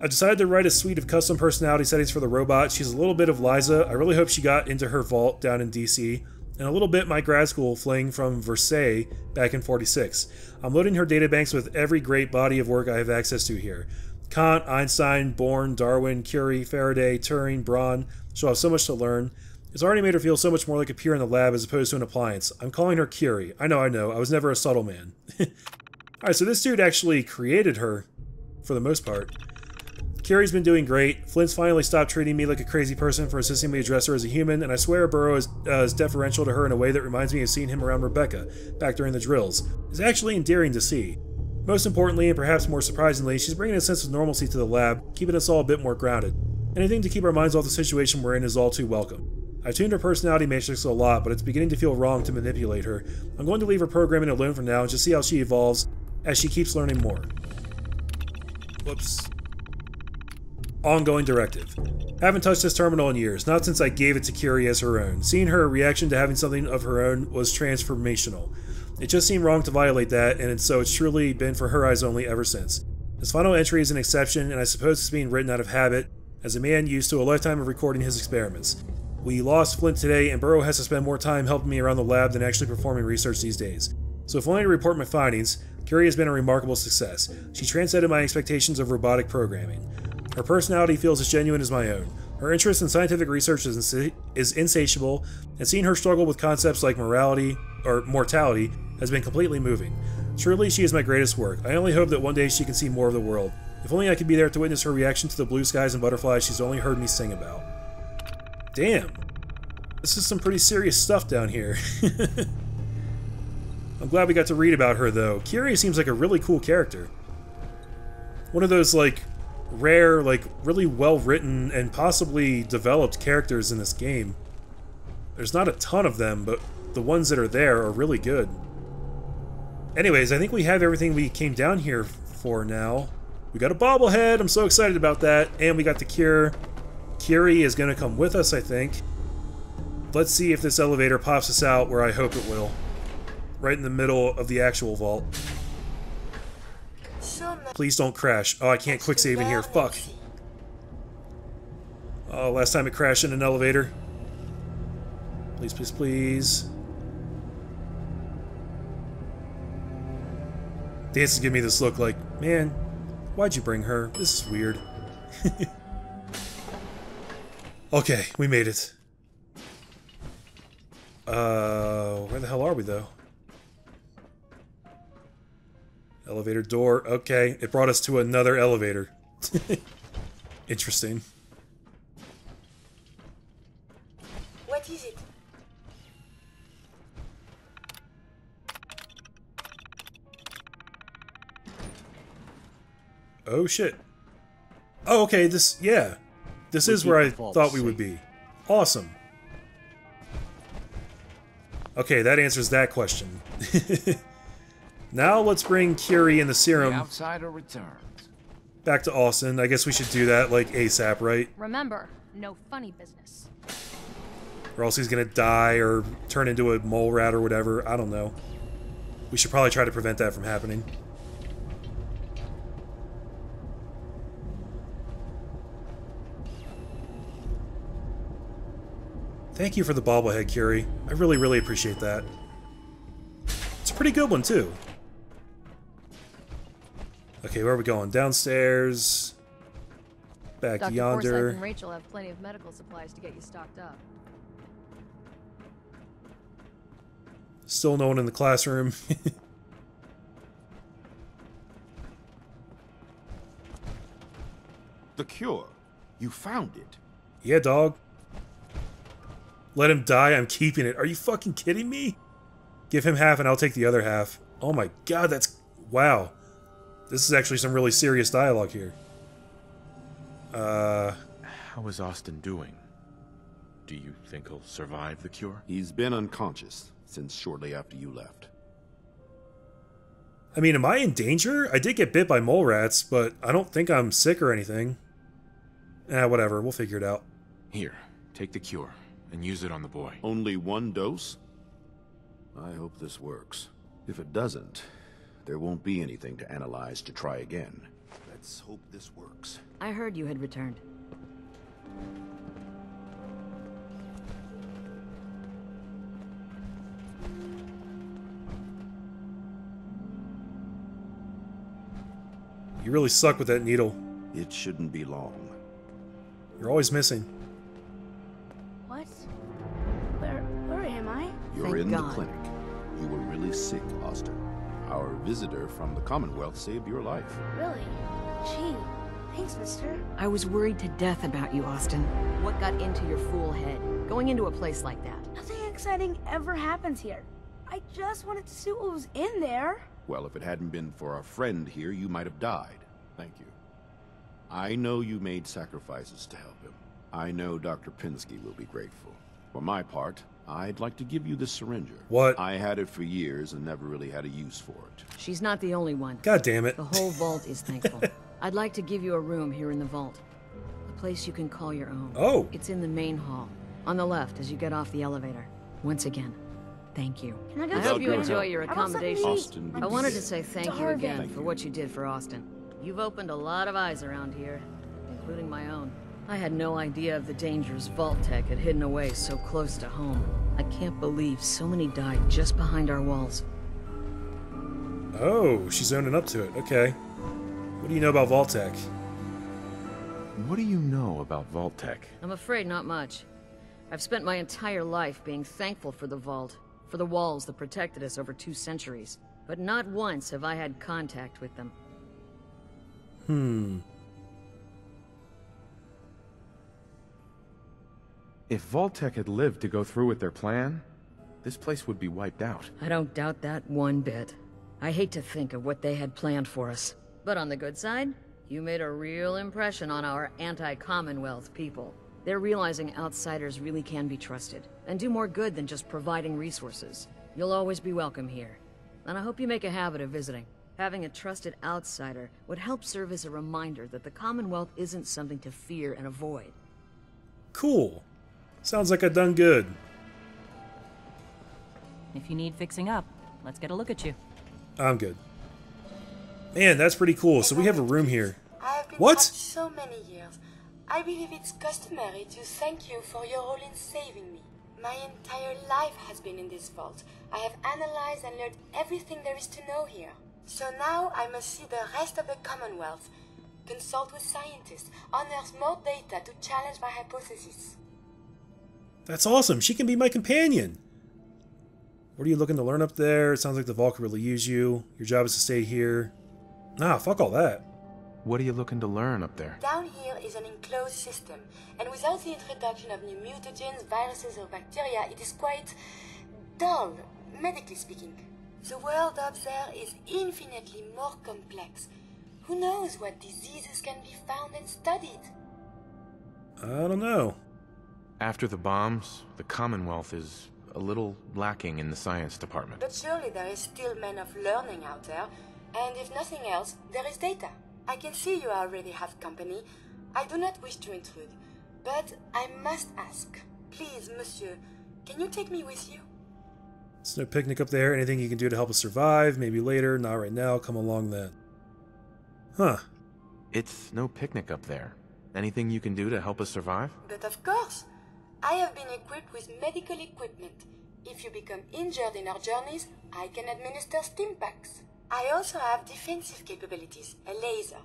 I decided to write a suite of custom personality settings for the robot. She's a little bit of Liza. I really hope she got into her vault down in DC and a little bit my grad school fling from Versailles back in 46. I'm loading her databanks with every great body of work I have access to here. Kant, Einstein, Born, Darwin, Curie, Faraday, Turing, Braun. She'll have so much to learn. It's already made her feel so much more like a peer in the lab as opposed to an appliance. I'm calling her Curie. I know, I know. I was never a subtle man. Alright, so this dude actually created her, for the most part. Curie's been doing great. Flint's finally stopped treating me like a crazy person for insisting me address her as a human, and I swear Burrow is, uh, is deferential to her in a way that reminds me of seeing him around Rebecca, back during the drills. It's actually endearing to see. Most importantly, and perhaps more surprisingly, she's bringing a sense of normalcy to the lab, keeping us all a bit more grounded. Anything to keep our minds off the situation we're in is all too welcome. I've tuned her personality matrix a lot, but it's beginning to feel wrong to manipulate her. I'm going to leave her programming alone for now and just see how she evolves as she keeps learning more. Whoops. Ongoing directive. Haven't touched this terminal in years, not since I gave it to Curie as her own. Seeing her reaction to having something of her own was transformational. It just seemed wrong to violate that, and so it's truly been for her eyes only ever since. This final entry is an exception, and I suppose it's being written out of habit, as a man used to a lifetime of recording his experiments. We lost Flint today, and Burrow has to spend more time helping me around the lab than actually performing research these days. So if only to report my findings, Curie has been a remarkable success. She transcended my expectations of robotic programming. Her personality feels as genuine as my own. Her interest in scientific research is, is insatiable, and seeing her struggle with concepts like morality or mortality has been completely moving. Truly, she is my greatest work. I only hope that one day she can see more of the world. If only I could be there to witness her reaction to the blue skies and butterflies she's only heard me sing about. Damn. This is some pretty serious stuff down here. I'm glad we got to read about her, though. Curie seems like a really cool character. One of those, like, rare, like, really well-written and possibly developed characters in this game. There's not a ton of them, but the ones that are there are really good. Anyways, I think we have everything we came down here for now. We got a bobblehead, I'm so excited about that, and we got the cure. Curie is going to come with us, I think. Let's see if this elevator pops us out where I hope it will. Right in the middle of the actual vault. Please don't crash. Oh, I can't quick save in here. Fuck. Oh, last time it crashed in an elevator. Please, please, please. Danse is giving me this look like, man, why'd you bring her? This is weird. okay, we made it. Uh, where the hell are we, though? Elevator door. Okay, it brought us to another elevator. Interesting. What is it? Oh shit. Oh, okay, this, yeah. This We is where I thought we safe. would be. Awesome. Okay, that answers that question. now let's bring Curie and the The serum outsider returns. back to Austin. I guess we should do that like ASAP, right? Remember, No funny business. Or else he's gonna die or turn into a mole rat or whatever. I don't know. We should probably try to prevent that from happening. Thank you for the bobblehead, Curie. I really, really appreciate that. It's a pretty good one, too. Okay, where are we going? Downstairs. Back Dr. yonder. Forsythe and Rachel have plenty of medical supplies to get you stocked up. Still no one in the classroom. the cure. You found it. yeah, dog. Let him die, I'm keeping it. Are you fucking kidding me? Give him half and I'll take the other half. Oh my god, that's... Wow. This is actually some really serious dialogue here. Uh... How is Austin doing? Do you think he'll survive the cure? He's been unconscious since shortly after you left. I mean, am I in danger? I did get bit by mole rats, but I don't think I'm sick or anything. Eh, whatever. We'll figure it out. Here, take the cure and use it on the boy. Only one dose? I hope this works. If it doesn't, there won't be anything to analyze to try again. Let's hope this works. I heard you had returned. You really suck with that needle. It shouldn't be long. You're always missing. What? Where where am I? You're Thank in God. the clinic. You were really sick, Austin. Our visitor from the Commonwealth saved your life. Really? Gee, thanks, mister. I was worried to death about you, Austin. What got into your fool head? Going into a place like that? Nothing exciting ever happens here. I just wanted to see what was in there. Well, if it hadn't been for our friend here, you might have died. Thank you. I know you made sacrifices to help him. I know Dr. Pinsky will be grateful. For my part, I'd like to give you this syringer. What? I had it for years and never really had a use for it. She's not the only one. God damn it. The whole vault is thankful. I'd like to give you a room here in the vault. A place you can call your own. Oh. It's in the main hall. On the left as you get off the elevator. Once again, thank you. Can I go I hope you Grandma? enjoy your How accommodation. Austin, I wanted to say thank you again Thank for you. what you did for Austin. You've opened a lot of eyes around here, including my own. I had no idea of the dangers Vault-Tec had hidden away so close to home. I can't believe so many died just behind our walls. Oh, she's owning up to it. Okay. What do you know about Vault-Tec? What do you know about Vault-Tec? I'm afraid not much. I've spent my entire life being thankful for the vault, for the walls that protected us over two centuries. But not once have I had contact with them. Hmm. If Vault-Tec had lived to go through with their plan, this place would be wiped out. I don't doubt that one bit. I hate to think of what they had planned for us. But on the good side, you made a real impression on our anti-Commonwealth people. They're realizing outsiders really can be trusted, and do more good than just providing resources. You'll always be welcome here. And I hope you make a habit of visiting. Having a trusted outsider would help serve as a reminder that the Commonwealth isn't something to fear and avoid. Cool. Sounds like I've done good. If you need fixing up, let's get a look at you. I'm good. Man, that's pretty cool. So we have a room here. What? so many years. I believe it's customary to thank you for your role in saving me. My entire life has been in this vault. I have analyzed and learned everything there is to know here. So now I must see the rest of the Commonwealth, consult with scientists, unearth more data to challenge my hypothesis. That's awesome. She can be my companion. What are you looking to learn up there? It sounds like the Vault could really use you. Your job is to stay here. Nah, fuck all that. What are you looking to learn up there? Down here is an enclosed system, and without the introduction of new mutagens, viruses, or bacteria, it is quite dull, medically speaking. The world up there is infinitely more complex. Who knows what diseases can be found and studied? I don't know. After the bombs, the Commonwealth is a little lacking in the science department. But surely there is still men of learning out there, and if nothing else, there is data. I can see you already have company. I do not wish to intrude. But I must ask. Please, monsieur, can you take me with you? It's no picnic up there. Anything you can do to help us survive? Maybe later. Not right now. Come along then. Huh. It's no picnic up there. Anything you can do to help us survive? But of course, I have been equipped with medical equipment. If you become injured in our journeys, I can administer Stimpaks. I also have defensive capabilities, a laser.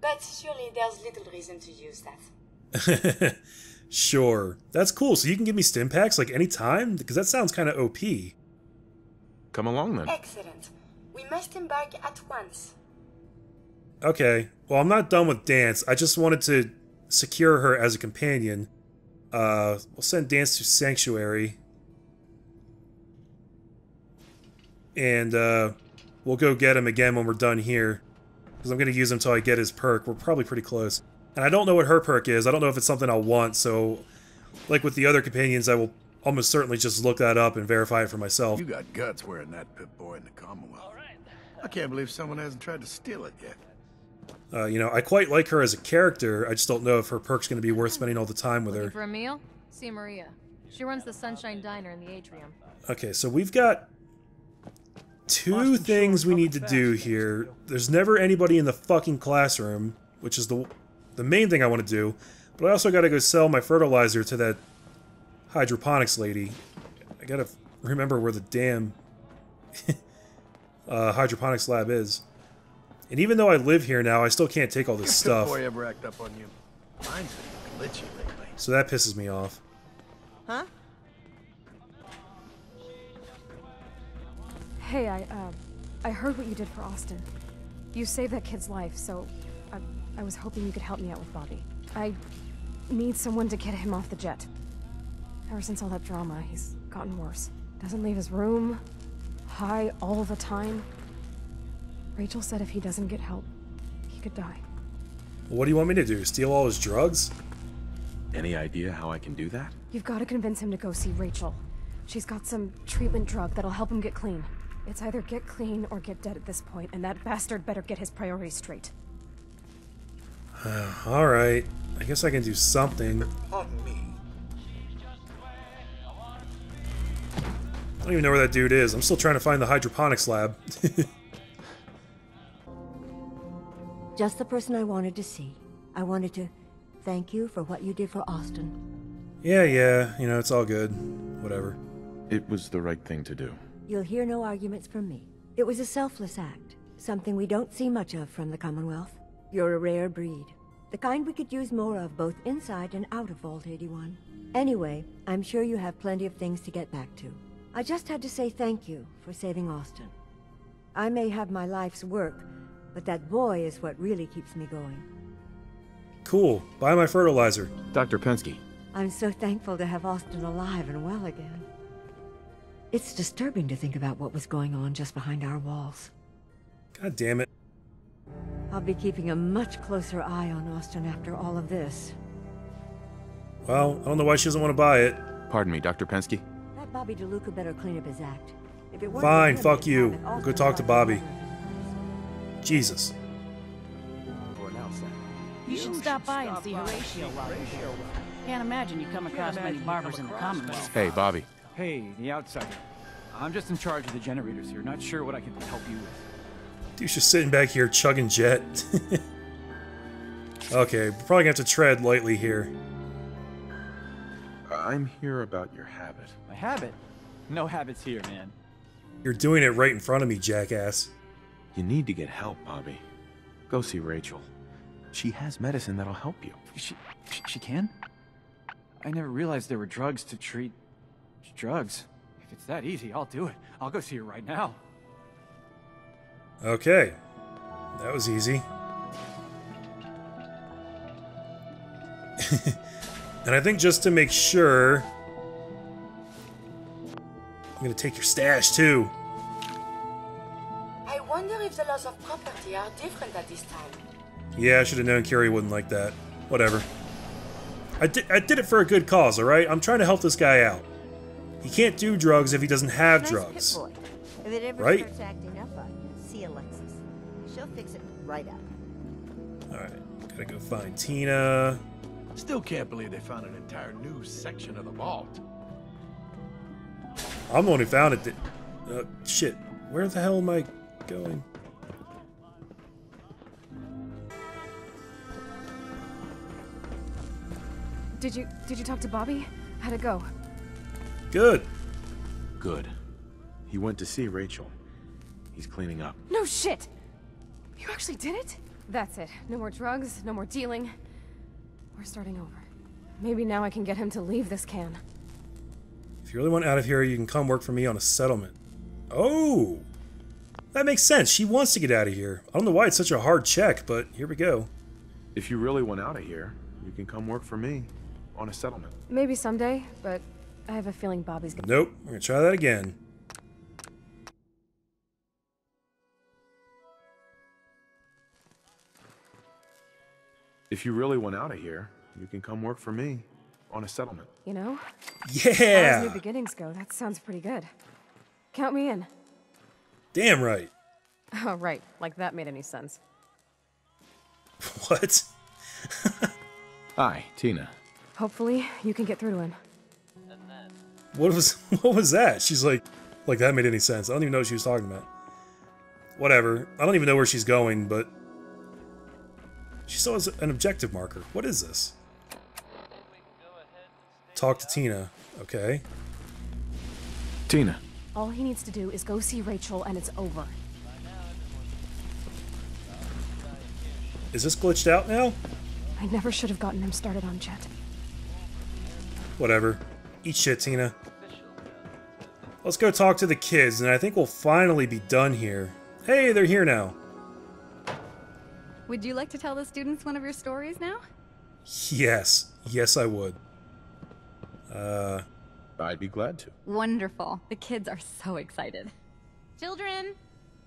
But surely there's little reason to use that. sure. That's cool. So you can give me Stimpaks like any time? Because that sounds kind of OP. Come along then. Excellent. We must embark at once. Okay. Well, I'm not done with Danse. I just wanted to secure her as a companion. Uh, we'll send Danse to Sanctuary. And, uh, we'll go get him again when we're done here. Because I'm going to use him until I get his perk. We're probably pretty close. And I don't know what her perk is. I don't know if it's something I'll want, so... Like with the other companions, I will almost certainly just look that up and verify it for myself. You got guts wearing that Pip-Boy in the Commonwealth. I can't believe someone hasn't tried to steal it yet. Uh, you know, I quite like her as a character. I just don't know if her perk's going to be worth spending all the time with her. For a meal? See Maria. She runs the Sunshine Diner in the atrium. Okay, so we've got two things we need to do here. There's never anybody in the fucking classroom, which is the the main thing I want to do. But I also got to go sell my fertilizer to that hydroponics lady. I got to remember where the damn uh, hydroponics lab is. And even though I live here now, I still can't take all this stuff. Boy ever act up on you? Mine's been glitchy lately. So that pisses me off. Huh? Hey, I, uh, I heard what you did for Austin. You saved that kid's life, so I, I was hoping you could help me out with Bobby. I need someone to get him off the jet. Ever since all that drama, he's gotten worse. Doesn't leave his room, high all the time. Rachel said if he doesn't get help, he could die. What do you want me to do? Steal all his drugs? Any idea how I can do that? You've got to convince him to go see Rachel. She's got some treatment drug that'll help him get clean. It's either get clean or get dead at this point, and that bastard better get his priorities straight. Uh, Alright. I guess I can do something. Pardon me. I don't even know where that dude is. I'm still trying to find the hydroponics lab. Just the person I wanted to see. I wanted to thank you for what you did for Austin. yeah, yeah. You know, it's all good. Whatever. It was the right thing to do. You'll hear no arguments from me. It was a selfless act, something we don't see much of from the Commonwealth. You're a rare breed. The kind we could use more of both inside and out of Vault 81. Anyway, I'm sure you have plenty of things to get back to. I just had to say thank you for saving Austin. I may have my life's work, but that boy is what really keeps me going. Cool. Buy my fertilizer. Dr. Penske. I'm so thankful to have Austin alive and well again. It's disturbing to think about what was going on just behind our walls. God damn it. I'll be keeping a much closer eye on Austin after all of this. Well, I don't know why she doesn't want to buy it. Pardon me, Dr. Penske. That Bobby DeLuca better clean up his act. If it weren't Fine, fuck you. have it I'll go talk to Bobby. Jesus. You should stop by and see Horatio while you're there. Can't imagine you come across many barbers in the Commonwealth. Hey, Bobby. Hey, the outsider. I'm just in charge of the generators here. Not sure what I can help you with. Dude's just sitting back here chugging jet. okay, we're probably gonna have to tread lightly here. I'm here about your habit. My habit? No habits here, man. You're doing it right in front of me, jackass. You need to get help, Bobby. Go see Rachel. She has medicine that'll help you. She, she, she can? I never realized there were drugs to treat drugs. If it's that easy, I'll do it. I'll go see her right now. Okay. That was easy. and I think just to make sure... I'm gonna take your stash, too. Laws of property are different at this time. Yeah, I should have known Curie wouldn't like that. Whatever. I did, I did it for a good cause, alright? I'm trying to help this guy out. He can't do drugs if he doesn't have Nice drugs. If it ever Right? acting up on you, see Alexis. She'll fix it right up. Alright, gotta go find Tina. Still can't believe they found an entire new section of the vault. I'm the one who found it. Uh, shit. Where the hell am I going? Did you did you talk to Bobby? How'd it go? Good. Good. He went to see Rachel. He's cleaning up. No shit! You actually did it? That's it. No more drugs, no more dealing. We're starting over. Maybe now I can get him to leave this can. If you really want out of here, you can come work for me on a settlement. Oh! That makes sense. She wants to get out of here. I don't know why it's such a hard check, but here we go. If you really want out of here, you can come work for me on a settlement. Maybe someday, but I have a feeling Bobby's gonna- Nope. We're gonna try that again. If you really want out of here, you can come work for me on a settlement. You know? Yeah! As far as new beginnings go, that sounds pretty good. Count me in. Damn right. Oh, right. Like that made any sense. What? Hi, Tina. Hopefully, you can get through to him. What was what was that? She's like, like that made any sense. I don't even know what she was talking about. Whatever. I don't even know where she's going, but she still has an objective marker. What is this? Talk to Tina. Okay. Tina. All he needs to do is go see Rachel, and it's over. Is this glitched out now? I never should have gotten him started on Jet. Whatever. Eat shit, Tina. Let's go talk to the kids, and I think we'll finally be done here. Hey, they're here now. Would you like to tell the students one of your stories now? Yes. Yes, I would. Uh... I'd be glad to. Wonderful. The kids are so excited. Children!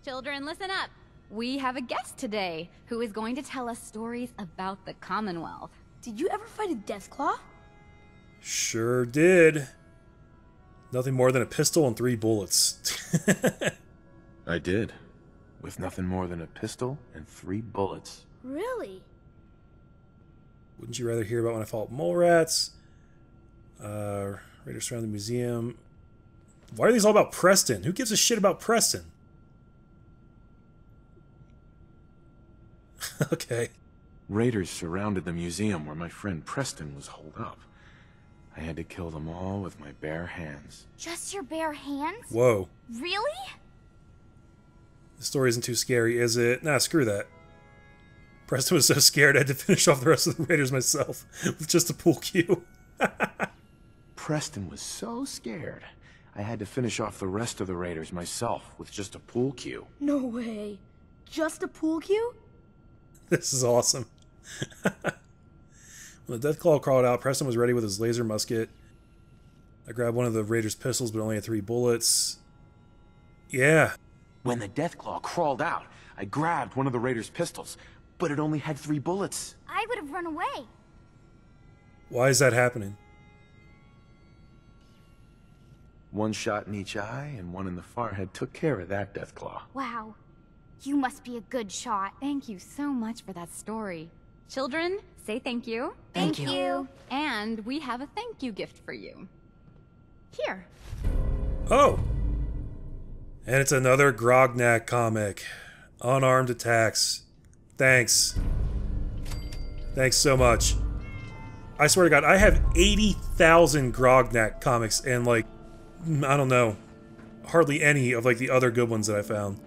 Children, listen up! We have a guest today who is going to tell us stories about the Commonwealth. Did you ever fight a Deathclaw? Sure did. Nothing more than a pistol and three bullets. I did. With nothing more than a pistol and three bullets. Really? Wouldn't you rather hear about when I fought mole rats? Uh, raiders surround the museum. Why are these all about Preston? Who gives a shit about Preston? okay. Raiders surrounded the museum where my friend Preston was holed up. I had to kill them all with my bare hands. Just your bare hands? Whoa. Really? The story isn't too scary, is it? Nah, screw that. Preston was so scared I had to finish off the rest of the Raiders myself with just a pool cue. Preston was so scared. I had to finish off the rest of the Raiders myself with just a pool cue. No way. Just a pool cue? This is awesome. when the Deathclaw crawled out, Preston was ready with his laser musket. I grabbed one of the Raiders' pistols, but only had three bullets. Yeah. When the Deathclaw crawled out, I grabbed one of the Raiders' pistols, but it only had three bullets. I would have run away. Why is that happening? One shot in each eye and one in the forehead took care of that Deathclaw. Wow. You must be a good shot. Thank you so much for that story. Children, say thank you. Thank, thank you. you. And we have a thank you gift for you. Here. Oh. And it's another Grognak comic. Unarmed attacks. Thanks. Thanks so much. I swear to God, I have 80,000 Grognak comics and like, mm, I don't know, hardly any of like the other good ones that I found.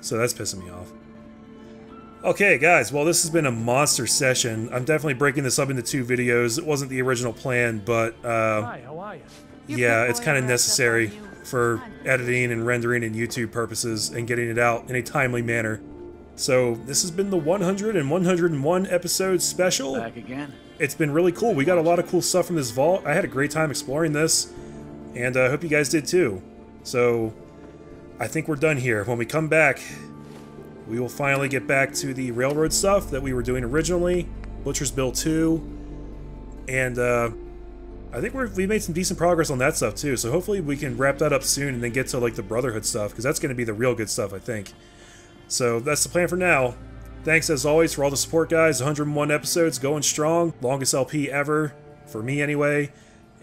So that's pissing me off. Okay, guys, well, this has been a monster session. I'm definitely breaking this up into two videos. It wasn't the original plan, but, uh... Hi, how are you? Yeah, it's kind of necessary for editing and rendering and YouTube purposes and getting it out in a timely manner. So, this has been the 100 and 101 episode special. Back again. It's been really cool. We got a lot of cool stuff from this vault. I had a great time exploring this, and I uh, hope you guys did too. So, I think we're done here. When we come back, we will finally get back to the railroad stuff that we were doing originally, Butcher's Bill 2, and uh, I think we have made some decent progress on that stuff too. So hopefully we can wrap that up soon and then get to like the Brotherhood stuff because that's going to be the real good stuff, I think. So that's the plan for now. Thanks as always for all the support, guys. 101 episodes, going strong. Longest LP ever, for me anyway.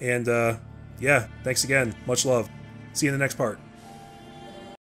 And uh, yeah, thanks again. Much love. See you in the next part.